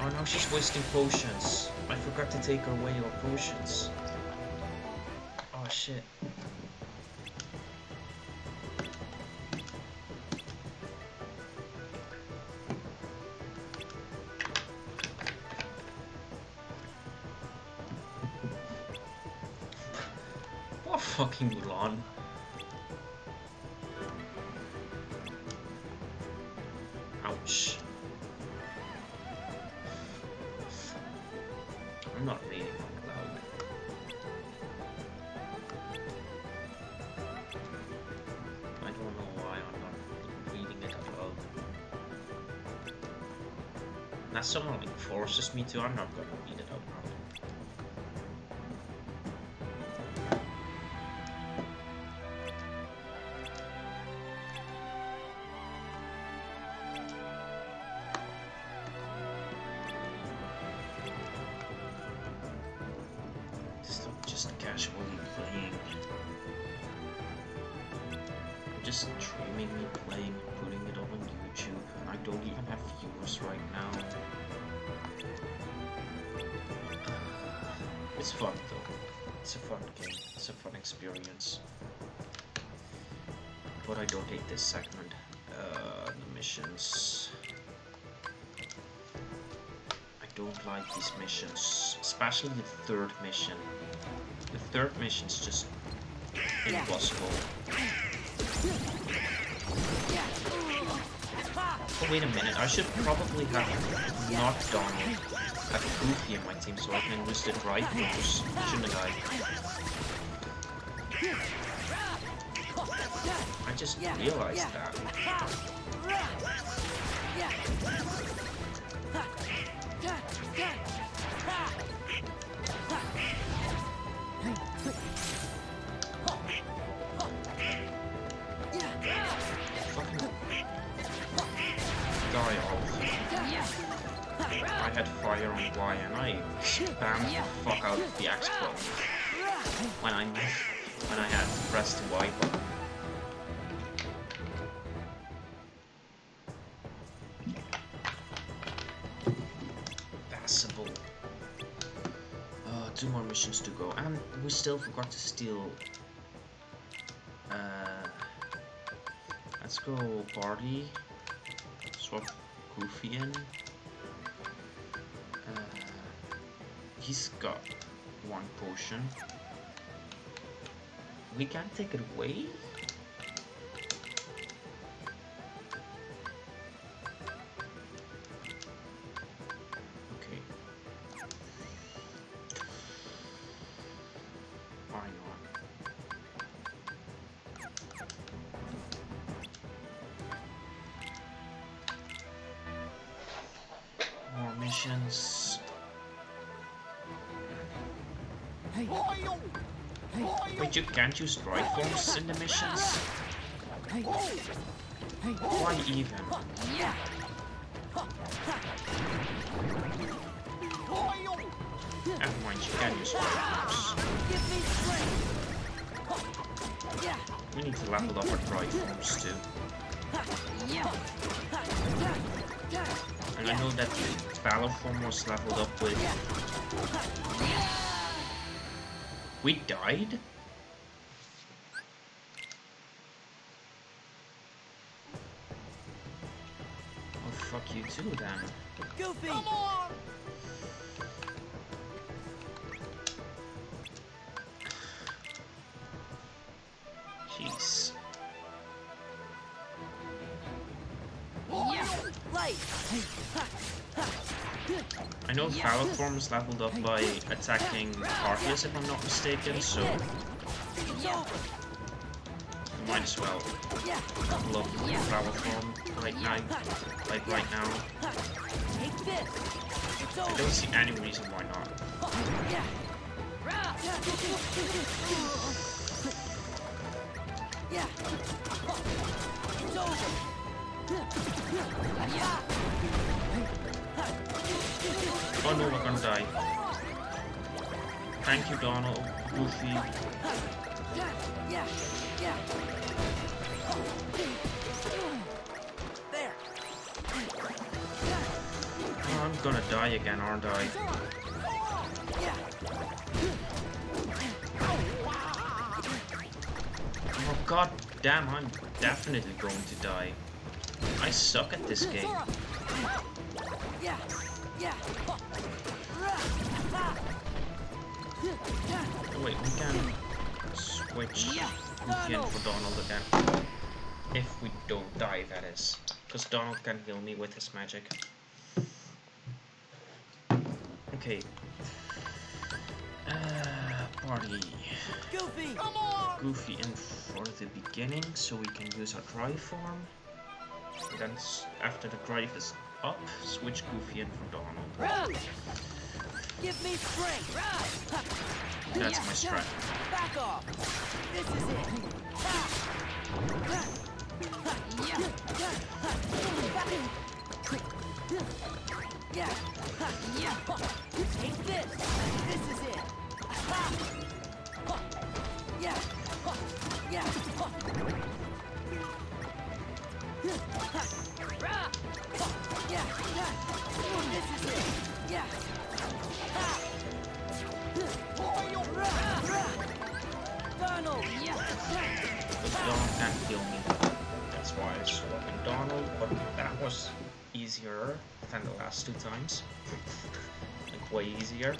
Oh no, she's wasting potions. I forgot to take away her potions. Oh shit. Me to, I'm not gonna read it loud. Just casually playing. Just streaming me playing putting it up on YouTube. I don't even have viewers right now. It's fun though. It's a fun game. It's a fun experience. But I don't hate this segment. Uh, the missions. I don't like these missions, especially the third mission. The third mission's just impossible. Wait a minute, I should probably have not Donald, have Goofy in my team so I can use the drive force, shouldn't I? I just realized that. I fire on Y and I the fuck out of the axe button when I when I had pressed the Y button. Passable. Uh, two more missions to go, and we still forgot to steal. Uh, let's go party. Swap Goofy in. He's got one potion. We can't take it away? You can't use strike forms in the missions? Why even? Never mind, you can use strike forms. We need to level up our strike forms too. And I know that Valor form was leveled up with... We died? Fuck you too. Goofy! Come on! Jeez. I know Power Form is leveled up by attacking Arceus if I'm not mistaken, so might as well level up Power Right now. Like right now. I don't see any reason why not. Yeah. It's over. Oh no, we're gonna die. Thank you, Donald, Goofy. Gonna die again, aren't I? Oh god damn, I'm definitely going to die. I suck at this game. Oh, wait, we can switch Goofy for Donald again. If we don't die, that is. Because Donald can heal me with his magic. Okay. Uh, party. Goofy! Come on! Goofy in for the beginning, so we can use our drive form. And then after the drive is up, switch Goofy in for Donald. Run! Give me strength! Run! That's my strat. Back off! This is it! Yeah. Yeah. Ha. Yeah. Take this. This is it. Yeah. Yeah. Yeah. This is it. Yeah. Donald, but that was easier than the last two times. like way easier.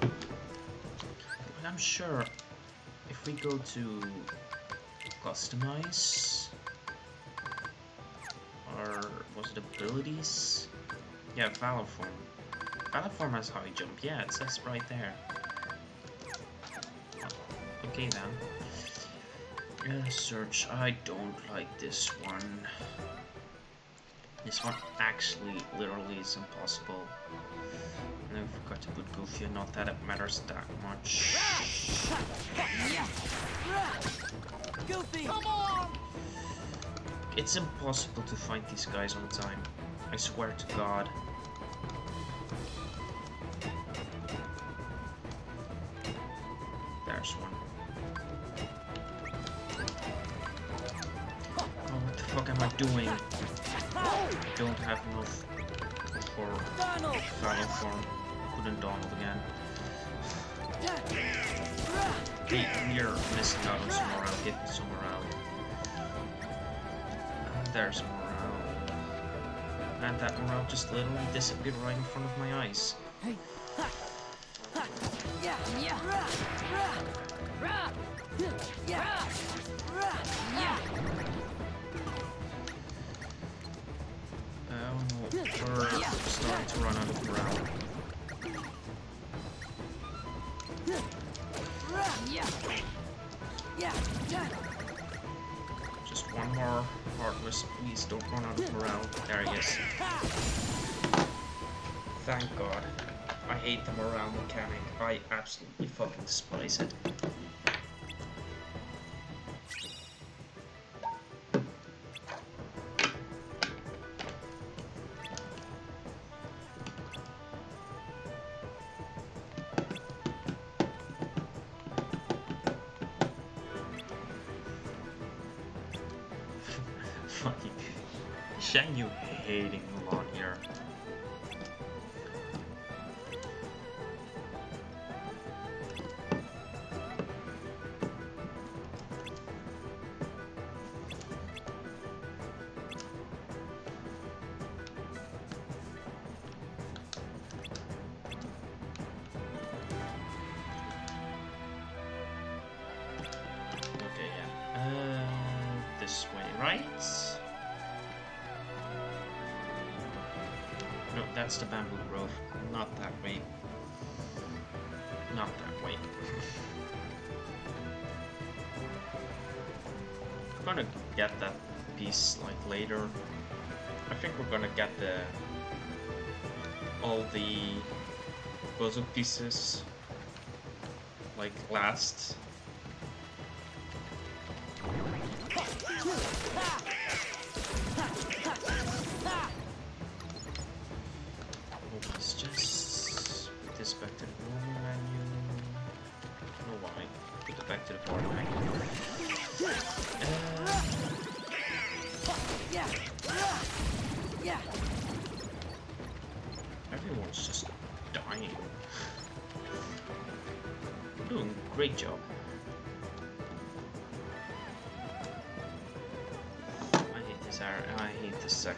But I'm sure if we go to customize or was it abilities? Yeah, Valor Form. Form has high jump, yeah, it says right there. Okay then. Uh, search, I don't like this one. This one actually literally is impossible. And I forgot to put Goofy, not that it matters that much. Goofy! Come on! It's impossible to fight these guys on time. I swear to God. Am I doing? I Don't have enough for Valor Form. Couldn't Donald again. Hey, you're missing out on some morale. Get some morale. And there's morale. And that morale just literally disappeared right in front of my eyes. Yeah, no, we're starting to run out of morale. Just one more Heartless, please don't run out of morale. There he is. Thank God. I hate the morale mechanic. I absolutely fucking despise it. Puzzle pieces like last.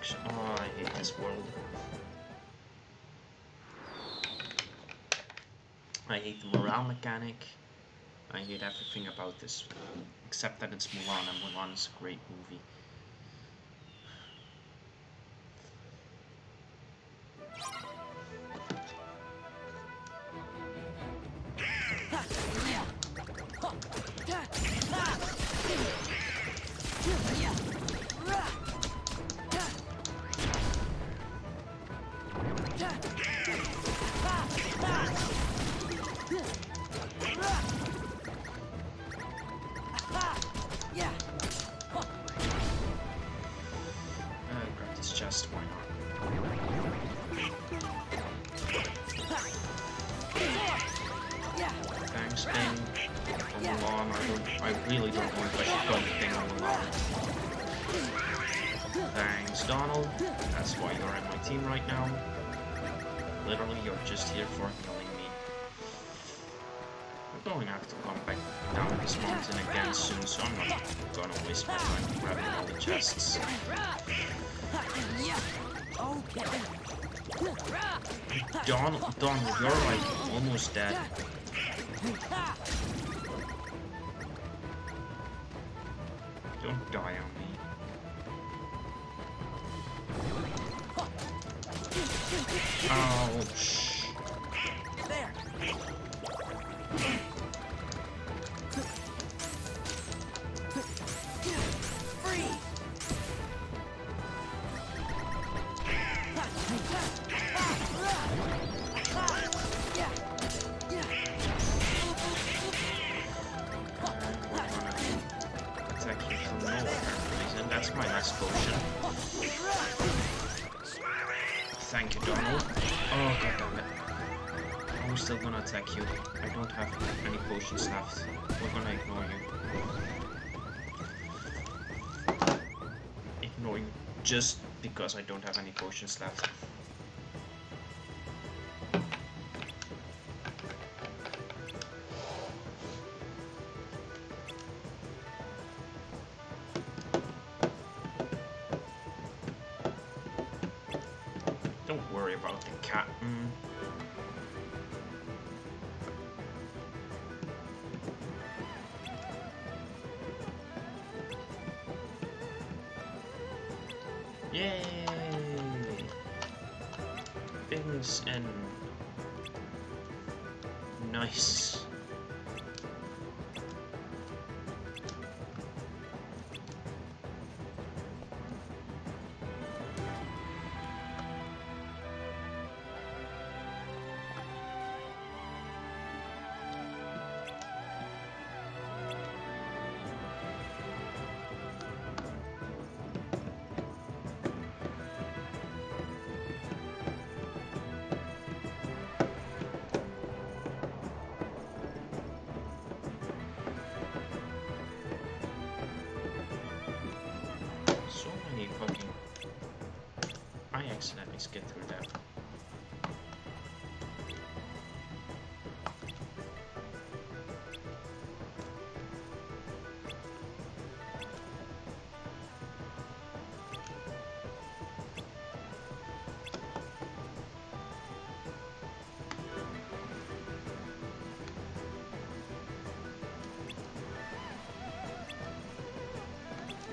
Section. Oh, I hate this world. I hate the morale mechanic. I hate everything about this, except that it's Mulan, and Mulan is a great movie. Any potions left. We're gonna ignore you. Ignore you just because I don't have any potions left. Nice.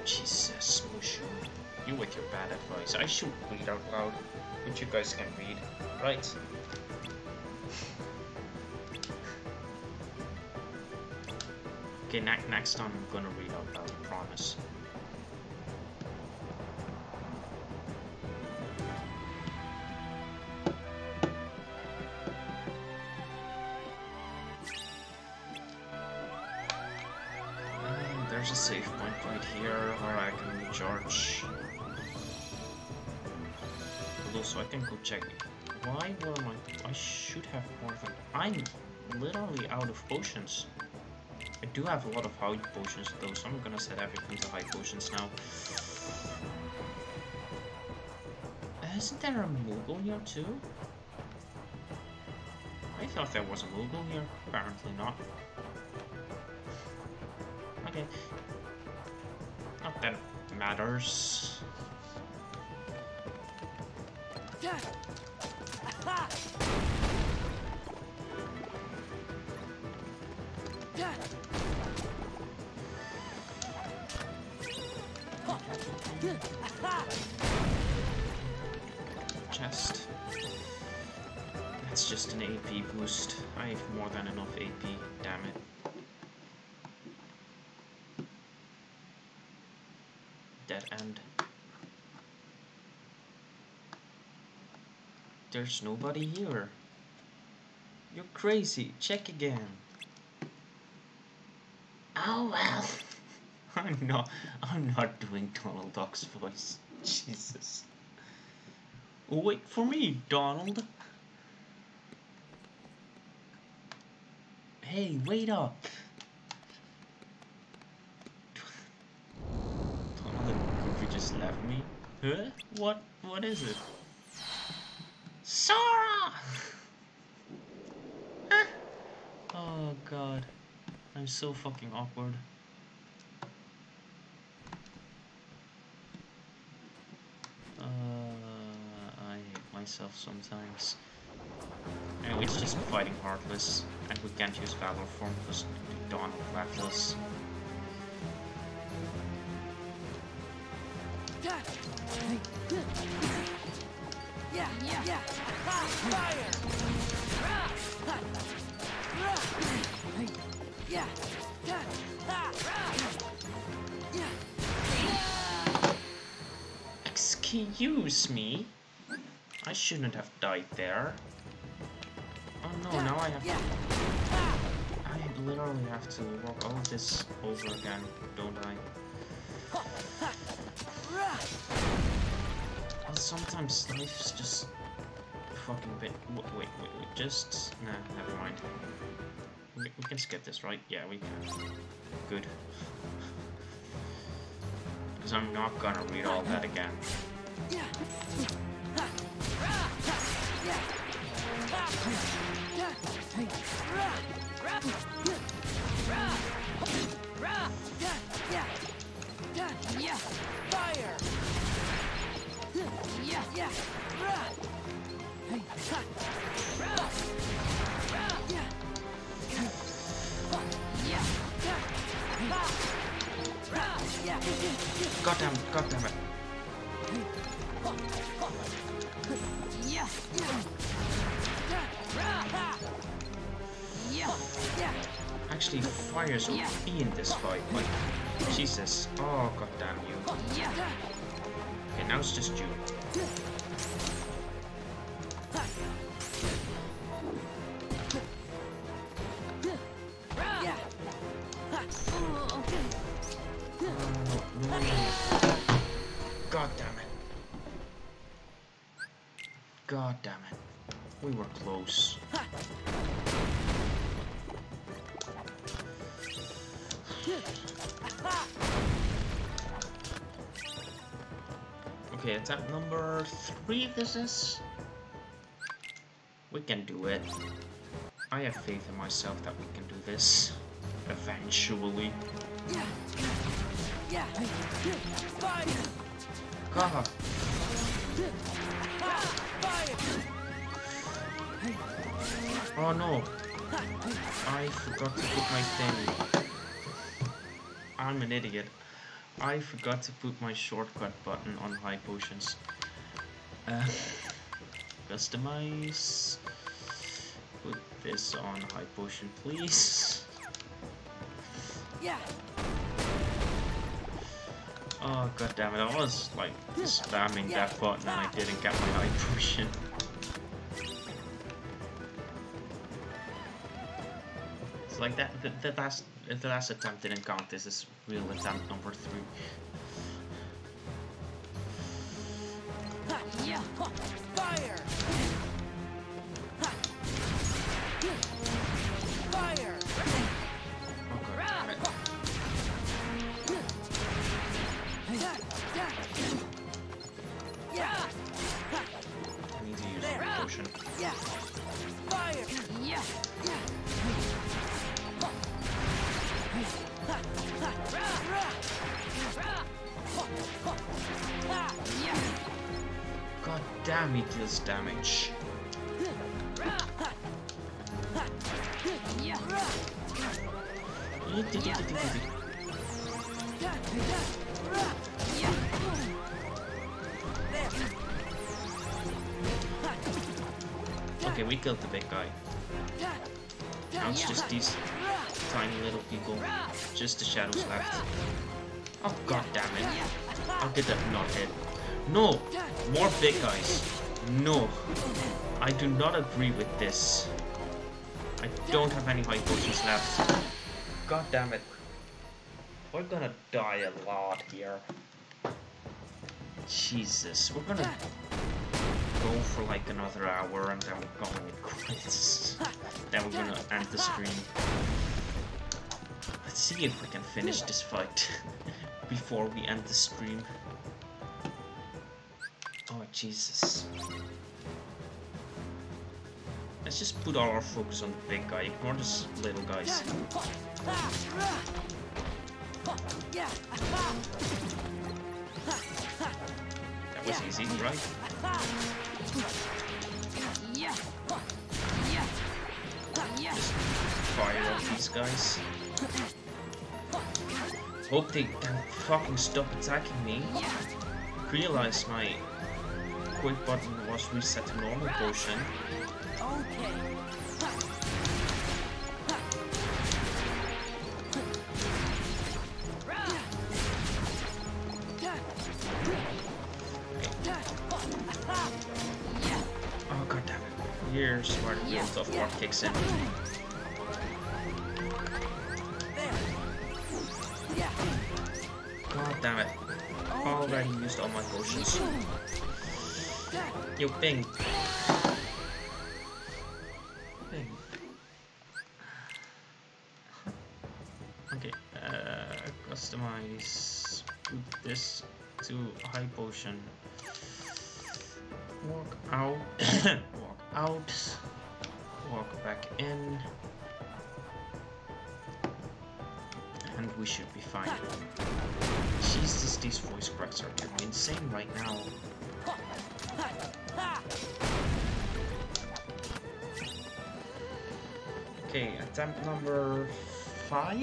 Jesus, Mushu. You with your bad advice. I should read out loud, but you guys can read. Right. Okay, ne next time I'm gonna read potions. I do have a lot of high potions though, so I'm gonna set everything to high potions now. Isn't there a Moogle here too? I thought there was a Moogle here. Apparently not. Okay. Not that it matters. Chest. Just an AP boost. I have more than enough AP, damn it. Dead end. There's nobody here. You're crazy. Check again. Oh well. I'm not. I'm not doing Donald Duck's voice. Jesus. Wait for me, Donald. Hey, wait up. Donald and Goofy just left me. Huh? What? What is it? Sora! Huh? oh God. I'm so fucking awkward. Uh, I hate myself sometimes. Anyway, it's just fighting Heartless, and we can't use Valor Form because the Dawn of Atlas. Yeah, yeah, yeah. Fire! Yeah. Excuse me? I shouldn't have died there. Oh no, now I have to... I literally have to walk all of this over again, don't I? Well, sometimes life's just fucking bit... Wait, wait, wait, wait, just... Nah, never mind. We, we can skip this, right? Yeah, we can. Good. Because I'm not gonna read all that again. Fire! God damn, it, god damn it. Actually, fire's OP in this fight, but Jesus. Oh, god damn you. Okay, now it's just you. Three this is. We can do it. I have faith in myself that we can do this. Eventually. God. Oh no. I forgot to put my thing. I'm an idiot. I forgot to put my shortcut button on high potions. Uh, customize. Put this on high potion, please. Yeah. Oh god damn it, I was like spamming that button and I didn't get my high potion. It's like that the, the last the last attempt didn't count, this is real attempt number three. Fire! Fire! God damn it. Yeah. I need to use my potion. Yeah. Fire! Damn it deals damage. Okay, we killed the big guy. Now it's just these tiny little people. Just the shadows left. Oh god damn it. How did that not hit? No! More big guys. No. I do not agree with this. I don't have any high potions left. God damn it. We're gonna die a lot here. Jesus, we're gonna go for like another hour and then we're going it quits. then we're gonna end the stream. Let's see if we can finish this fight before we end the stream. Oh, Jesus. Let's just put all our focus on the big guy. Ignore these little guys. That was easy, right? Just fire off these guys. Hope they can fucking stop attacking me. Realize my quick button was reset to normal potion. Oh god damn it. Here's where the real tough part kicks in. God damn it. Already used all my potions. Yo, Ping. Ping. Okay, uh, customize. This to high potion. Walk out. walk out. Walk back in. And we should be fine. Jesus, these voice cracks are insane right now. Okay, attempt number five?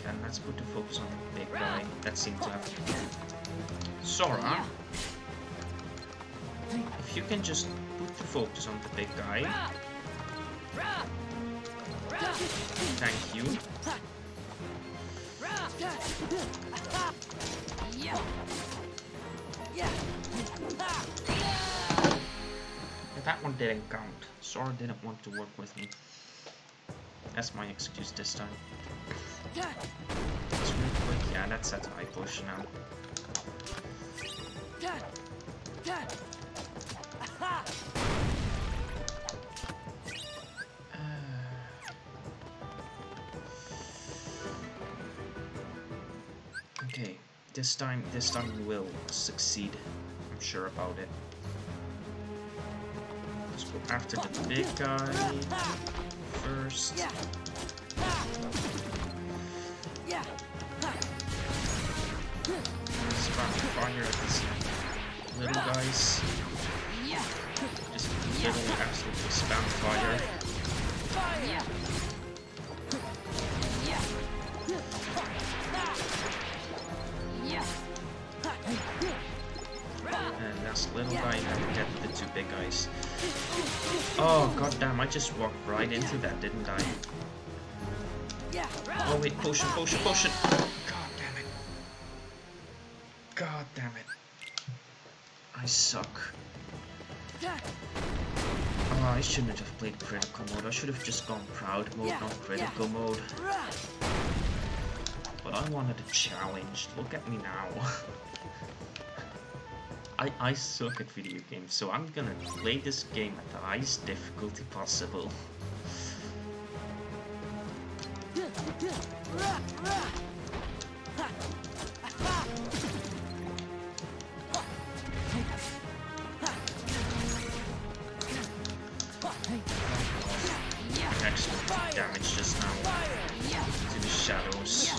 Again, let's put the focus on the big guy. That seems to have... Sora! If you can just put the focus on the big guy. Thank you. That one didn't count. Sora didn't want to work with me. That's my excuse this time. It's really quick. Yeah, that's at high push now. This time, this time we will succeed. I'm sure about it. Let's go after the big guy first. Spam fire at these little guys. Just literally absolutely spam fire. Big guys. Oh god damn, I just walked right into that, didn't I? Oh wait, potion, potion, potion! God damn it. God damn it. I suck. Oh, I shouldn't have played critical mode. I should have just gone proud mode, not critical mode. But I wanted a challenge. Look at me now. I, I suck at video games, so I'm gonna play this game at the highest difficulty possible. Damage just now to the shadows.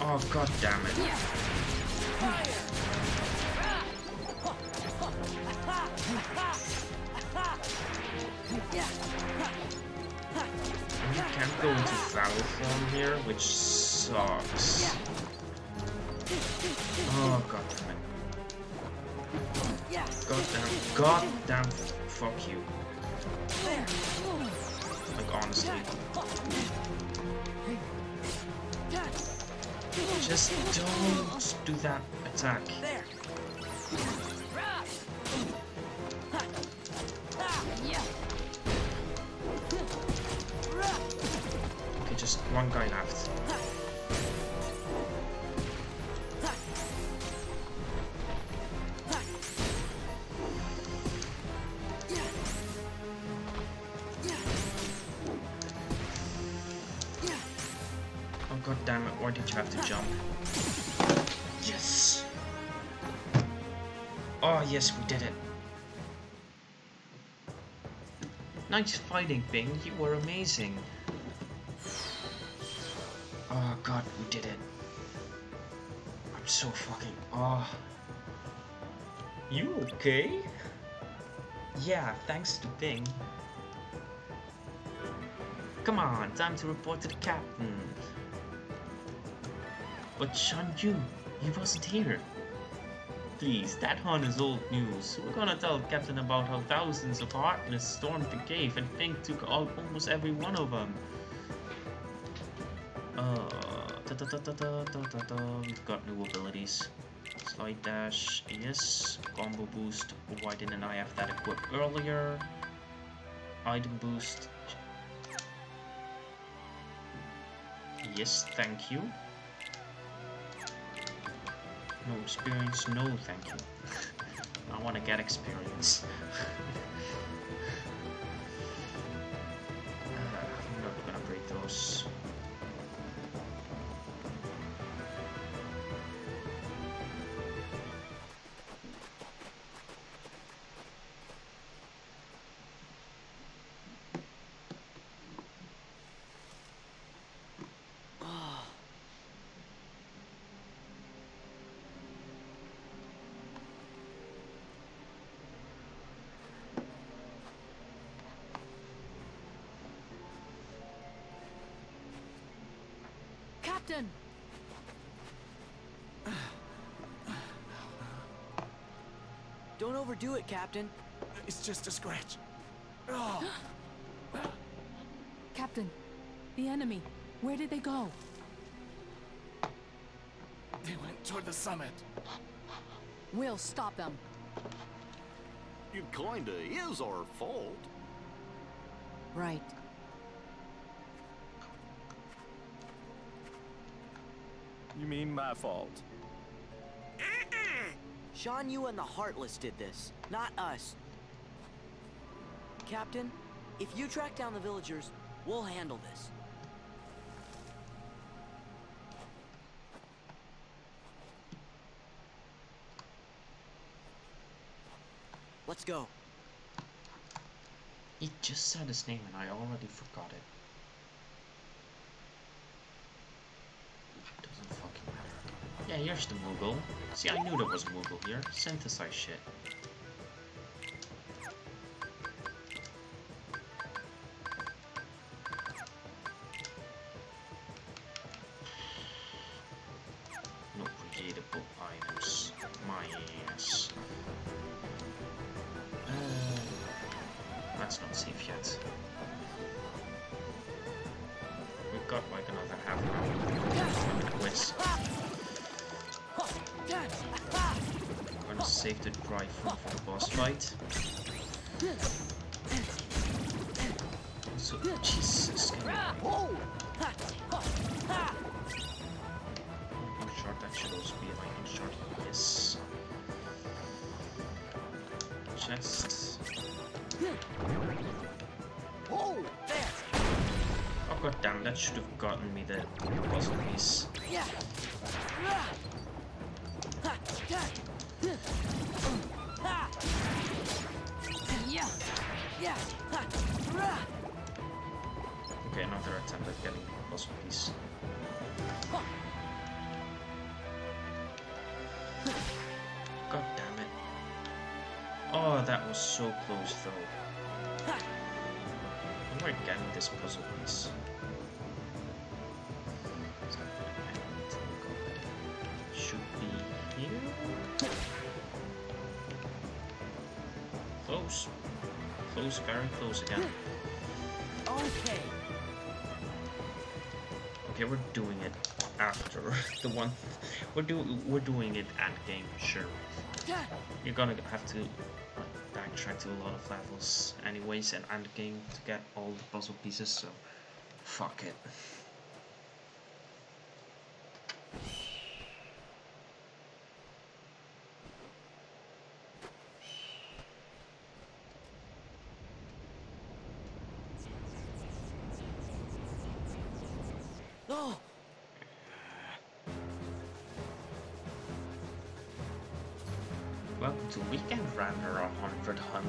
Oh god damn it. Go into foul form here, which sucks. Oh god damn it. God damn, god damn, fuck you. Like honestly. Just don't do that attack. Just one guy left. Oh god damn it, why did you have to jump? Yes! Oh yes, we did it. Nice fighting, Ping. You were amazing. Oh god, we did it. I'm so fucking... Oh. You okay? Yeah, thanks to Ping. Come on, time to report to the captain. But Shan Yu, he wasn't here. Please, that hunt is old news. We're gonna tell the captain about how thousands of Heartless stormed the cave and Ping took all, almost every one of them. Uh, We've got new abilities. Slide dash, yes. Combo boost, why didn't I have that equipped earlier? Item boost. Yes, thank you. No experience, no thank you. I want to get experience. uh, I'm not gonna break those. Don't overdo it, Captain. It's just a scratch. Oh. Captain, the enemy, where did they go? They went toward the summit. We'll stop them. It kinda is our fault. Right. You mean my fault? Shan Yu and the Heartless did this, not us. Captain, if you track down the villagers, we'll handle this. Let's go. He just said his name and I already forgot it. Doesn't fucking matter. Yeah, here's the Moogle. See, I knew there was a Moogle here. Synthesize shit. Close though. How am I getting this puzzle piece? Should be here? Close. Close, very close again. Okay. Okay, we're doing it after the one. We're do we're doing it at game, sure. You're gonna have to backtrack to a lot of levels, anyways, and end game to get all the puzzle pieces. So, fuck it.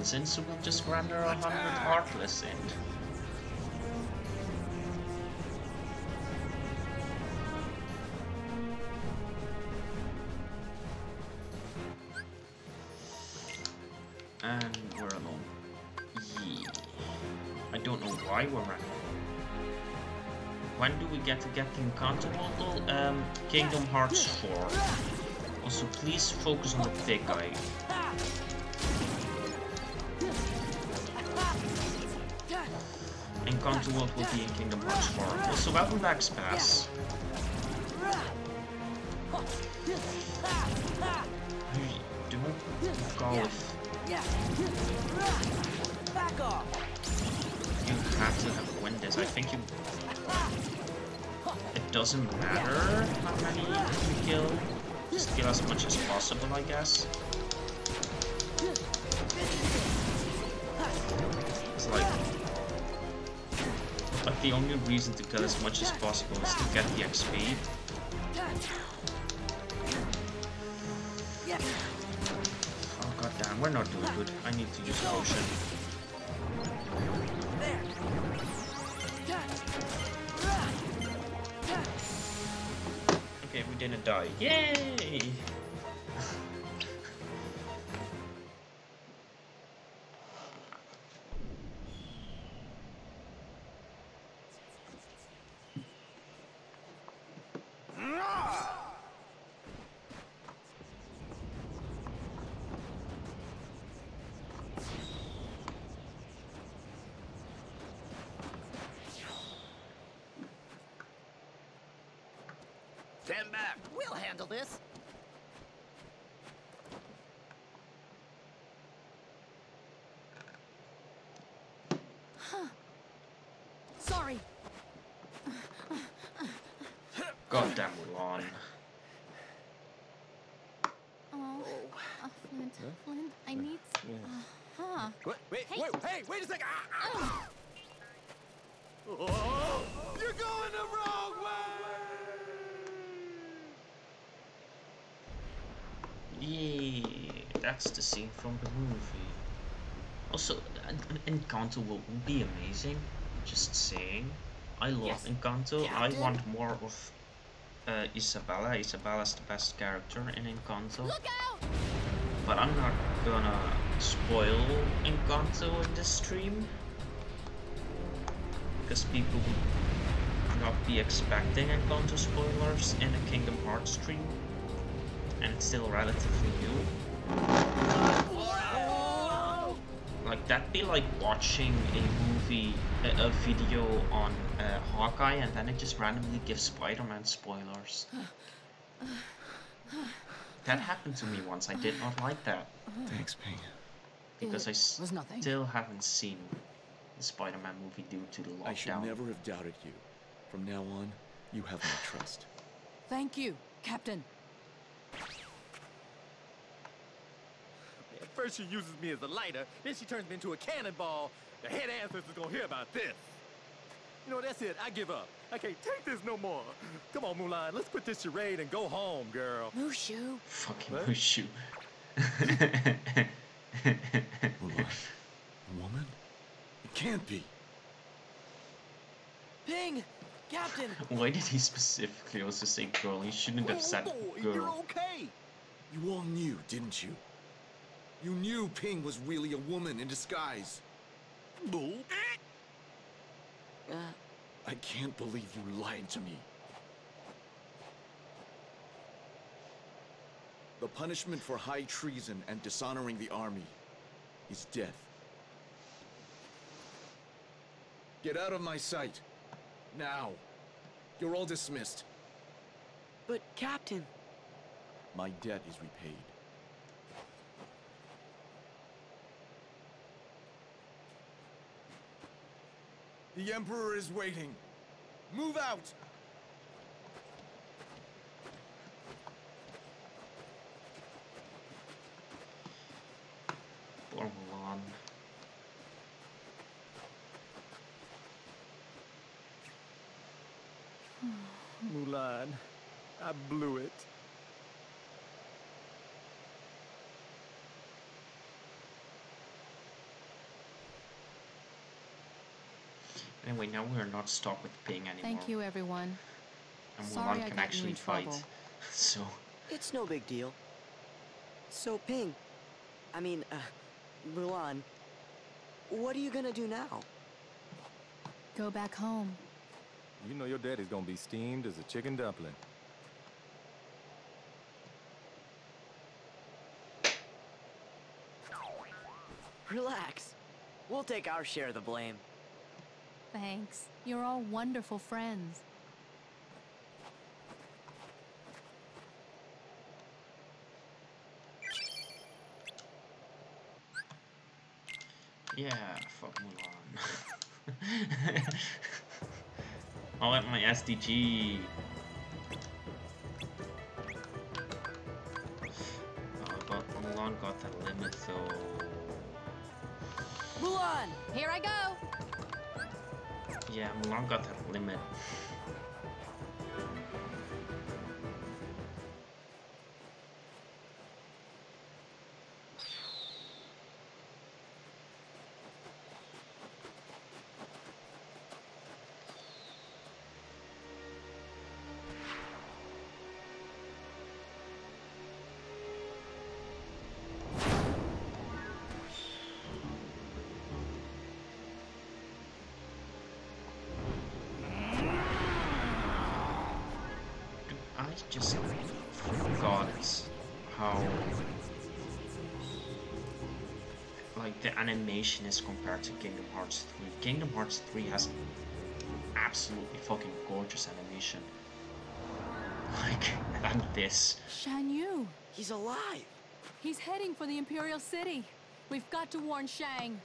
since we'll just render a hundred Heartless in. And we're alone. Yeah. I don't know why we're alone. When do we get to get King encounter model? Um, Kingdom Hearts 4. Also, please focus on the big guy. Encanto World will be in Kingdom Hearts 4. Also, welcome back, Spaz. Golf. Back off. You have to have win this. I think you. It doesn't matter how many you kill. Just kill as much as possible, I guess. The only reason to kill as much as possible is to get the XP. Oh god damn, we're not doing good. I need to use potion. Okay, we didn't die. Yay! Stand back. We'll handle this. Huh. Sorry. God damn Mulan. Oh, uh, Flint, Flint, I need. Uh, huh. Wait, wait, Hey. wait, hey, wait a second. Ah, ah. Oh, you're going the wrong Yay! That's the scene from the movie. Also, an an Encanto will be amazing. Just saying. I love Yes, Encanto. I want more of uh, Isabela. Isabela's the best character in Encanto. But I'm not gonna spoil Encanto in this stream. Because people would not be expecting Encanto spoilers in a Kingdom Hearts stream. And it's still relatively new. Like, that'd be like watching a movie, a, a video on uh, Hawkeye, and then it just randomly gives Spider-Man spoilers. That happened to me once. I did not like that. Thanks, Ping. Because I It was nothing. still haven't seen the Spider-Man movie due to the lockdown. I should never have doubted you. From now on, you have my trust. Thank you, Captain. First she uses me as a lighter, then she turns me into a cannonball. The head ancestor's gonna hear about this. You know, that's it. I give up. I can't take this no more. Come on, Mulan. Let's quit this charade and go home, girl. Mushu. Fucking What? Mushu. Woman? It can't be. Ping! Captain! Why did he specifically also say girl? He shouldn't have said Oh, You're girl. okay. You all knew, didn't you? You knew Ping was really a woman in disguise. Bull. Uh, I can't believe you lied to me. The punishment for high treason and dishonoring the army is death. Get out of my sight. Now. You're all dismissed. but Captain, My debt is repaid. The Emperor is waiting. Move out! Poor Mulan. Mulan, I blew it. Anyway, now we're not stuck with Ping anymore. Thank you, everyone. And Sorry Mulan I can got you actually in fight. So, it's no big deal. So, Ping, I mean, uh, Mulan, what are you gonna do now? Go back home. You know your daddy's gonna be steamed as a chicken dumpling. Relax. We'll take our share of the blame. Thanks. You're all wonderful friends. Yeah, fuck Mulan. I want my SDG. Oh, but Mulan got that limit so... Mulan! Here I go! ये मुलाकात कर ले मेरे the animation is compared to Kingdom Hearts 3. Kingdom Hearts 3 has absolutely fucking gorgeous animation. Like, and this. Shan Yu! He's alive! He's heading for the Imperial City. We've got to warn Shang.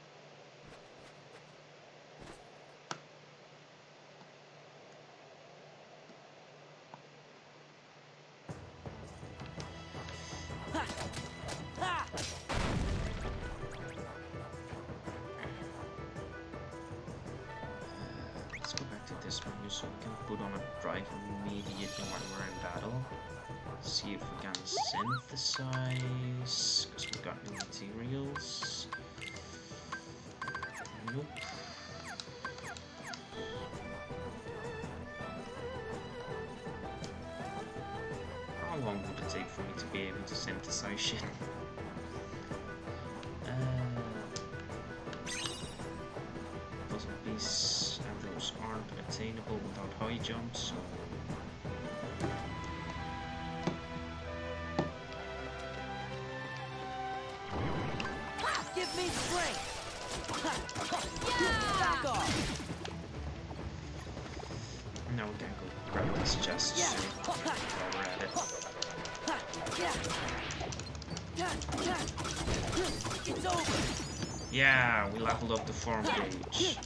Yeah, we leveled up the farm page.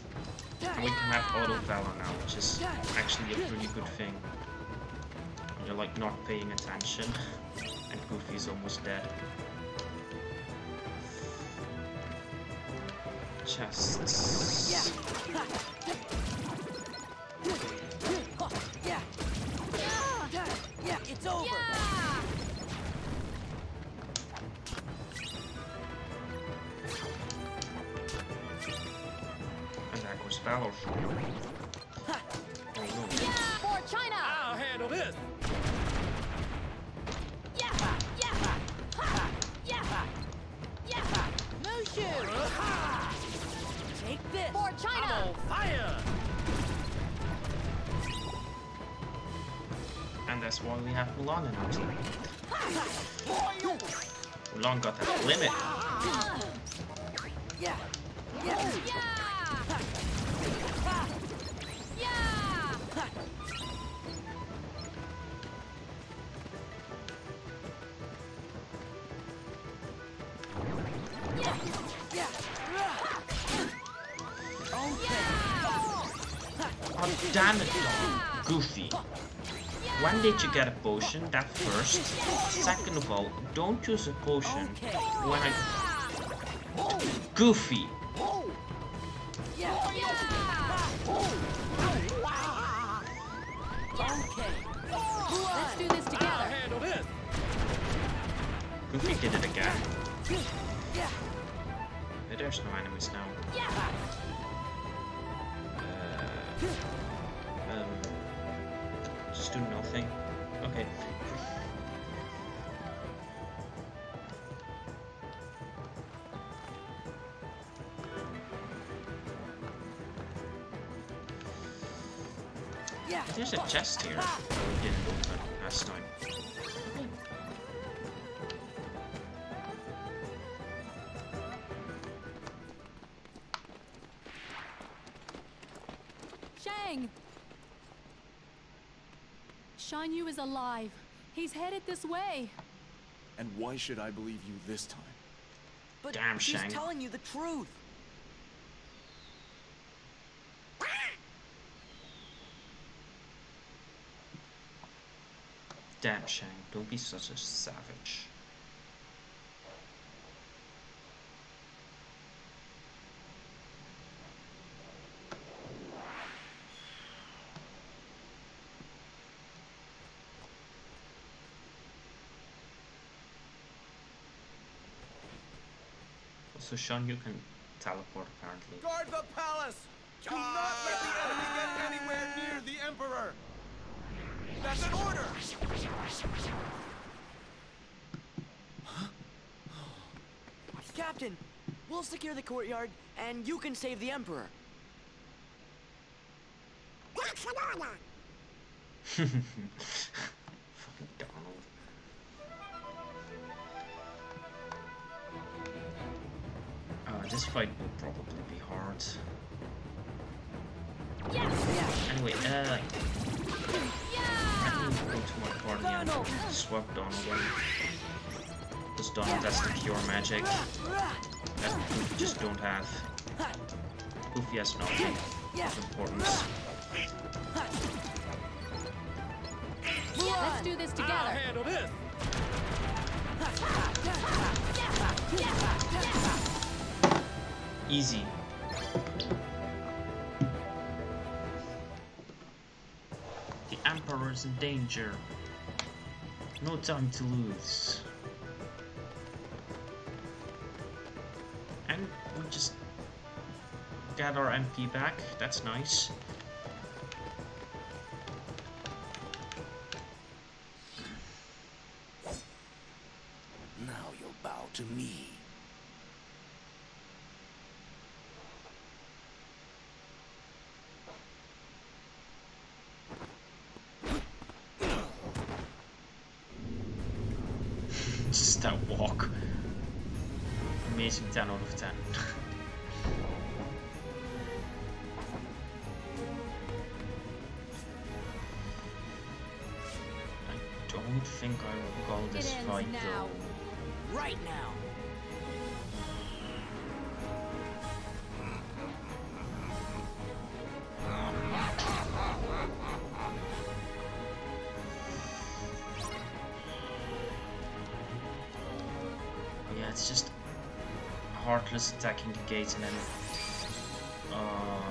And we can have auto valor now, which is actually a pretty good thing. You're like not paying attention and Goofy's almost dead. Chests. There goes Valor. No. For China! I'll handle this. Yeah! Yeah! Ha! Yeah! Yeah! Mushu! Take this! For China! I'm on fire. And that's why we have Mulan in our team. Damn it, Goofy. When did you get a potion? That first. Second of all, don't use a potion when I... Goofy! Goofy did it again. There's no enemies now. Chest here. Didn't open last time. Shang! Shan Yu is alive. He's headed this way. And why should I believe you this time? But Damn, she's Shang. telling you the truth. Damn, Shang, don't be such a savage. Also, Sean, you can teleport apparently. Guard the palace! Do not let the enemy get ah! anywhere near the Emperor! That's an order! Captain, we'll secure the courtyard, and you can save the Emperor. That's an order. Fucking Donald. Uh, this fight will probably be hard. Yes. Anyway, uh, let me go to my party and swap Donald in. Because Donald has the cure magic that we just don't have. Goofy has nothing of importance. Let's do this together. I'll handle this! Easy. In danger. No time to lose. And we just got our MP back. That's nice. That walk. Amazing 10 out of 10. I don't think I will call this fight now. though. Right now. Gates and then. Uh,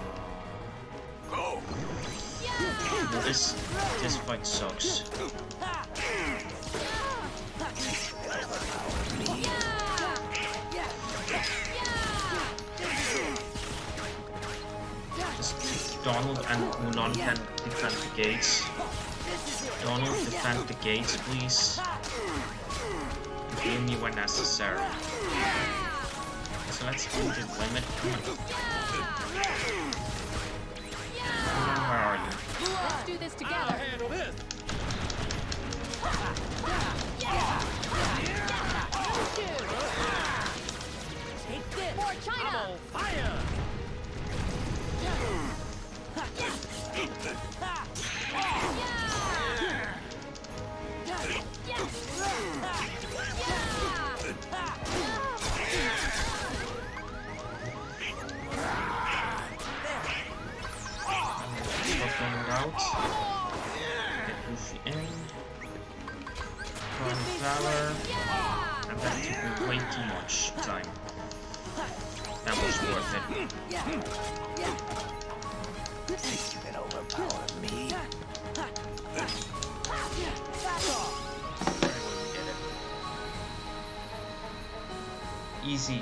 this this fight sucks. Just Donald and Mulan can defend the gates. Donald, defend the gates, please. Me when necessary. So let's do the limit. Where are you? Let's do this I'll together. handle this! Take this. For I'm on fire! overpower me. Easy.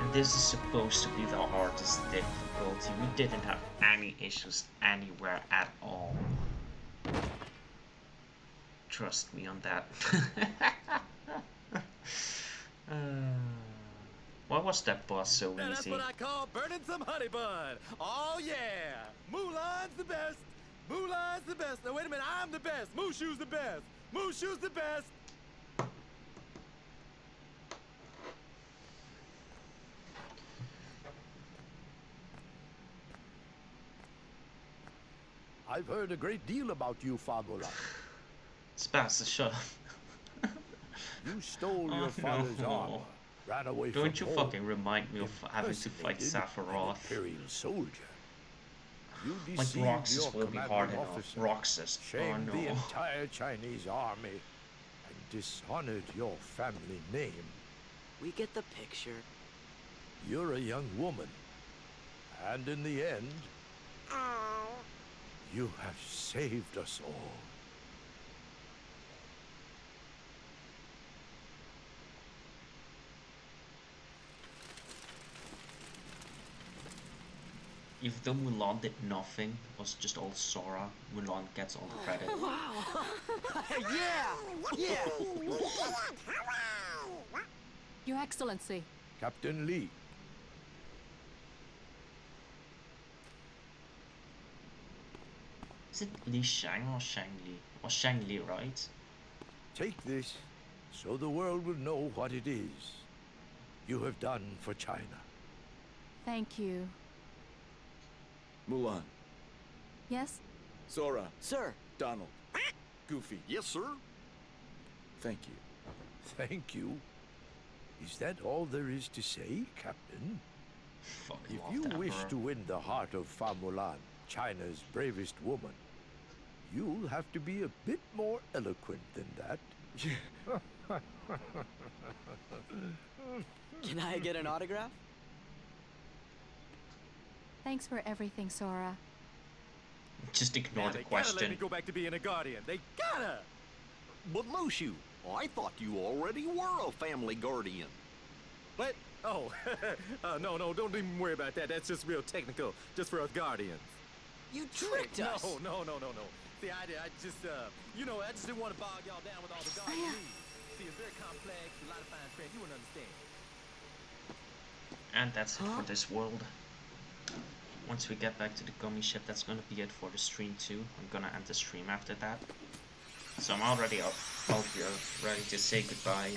And this is supposed to be the hardest difficulty. We didn't have any issues anywhere at all. Trust me on that. Uh, Why was that boss so Now that's what I call burning some honey bun. Oh yeah, Mulan's the best. Mulan's the best. Now wait a minute, I'm the best. Mushu's the best. Mushu's the best. I've heard a great deal about you, Fa Mulan. Spencer, shut up. You stole Oh, your father's no. armor, ran away Don't from you home, fucking remind me of having to fight impersonated an Sephiroth. Imperial soldier. You Like deceived Roxas your will be commanding hard enough. officer, Roxas. Oh shamed the entire Chinese army, and dishonored your family name. We get the picture. You're a young woman, and in the end, oh. you have saved us all. If the Mulan did nothing, it was just all Sora, Mulan gets all the credit. Wow! yeah! Yeah! Your Excellency. Captain Li, Is it Li Shang or Shang Li? Or Shang Li, right? take this so the world will know what it is you have done for China. Thank you. Mulan, Yes? Sora, Sir. Donald, Goofy. Yes, sir. Thank you. Thank you. Is that all there is to say, Captain? Fucking If you that, wish bro. to win the heart of Fa Mulan, China's bravest woman, you'll have to be a bit more eloquent than that. Can I get an autograph? Thanks for everything, Sora. Just ignore Now the they gotta let question. me go back to being a guardian. They gotta. But Mushu, I thought you already were a family guardian. What? Oh, uh, no, no, don't even worry about that. That's just real technical, just for us guardians. You tricked no, us! No, no, no, no. No. See, I did. I just, uh, you know, I just didn't want to bog y'all down with all the guardian See, it's very complex, a lot of fine print. You wouldn't understand. And that's it for this world. Once we get back to the gummy ship, that's gonna be it for the stream too. I'm gonna end the stream after that. So I'm already up out here, ready to say goodbye.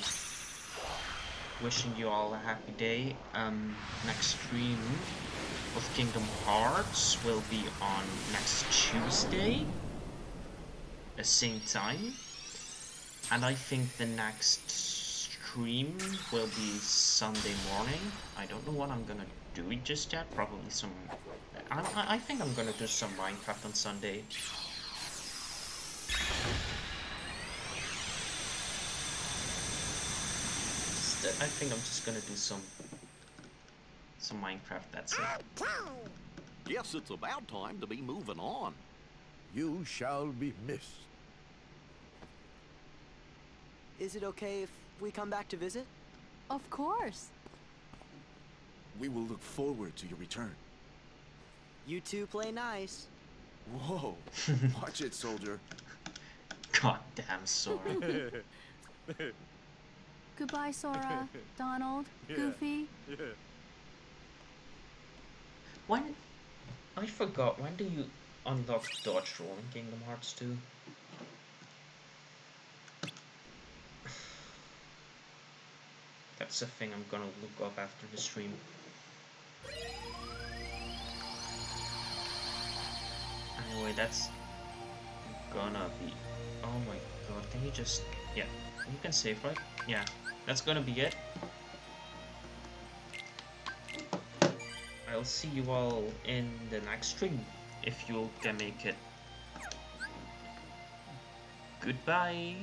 Wishing you all a happy day. Um, next stream of Kingdom Hearts will be on next Tuesday, the same time. And I think the next stream will be Sunday morning. I don't know what I'm gonna do we just yet. Probably some. I, I- I think I'm gonna do some Minecraft on Sunday. Just, uh, I think I'm just gonna do some some Minecraft. That's it. Guess it's about time to be moving on. You shall be missed. Is it okay if we come back to visit? Of course. We will look forward to your return. You two play nice. Whoa. Watch it, soldier. God damn, Sora. Goodbye, Sora, Donald, Yeah. Goofy. Yeah. When I forgot, when do you unlock dodge roll in Kingdom Hearts 2? That's the thing I'm gonna look up after the stream. Anyway, that's gonna be. Oh my god, can you just. Yeah, you can save, right? Yeah, that's gonna be it. I'll see you all in the next stream if you can make it. Goodbye.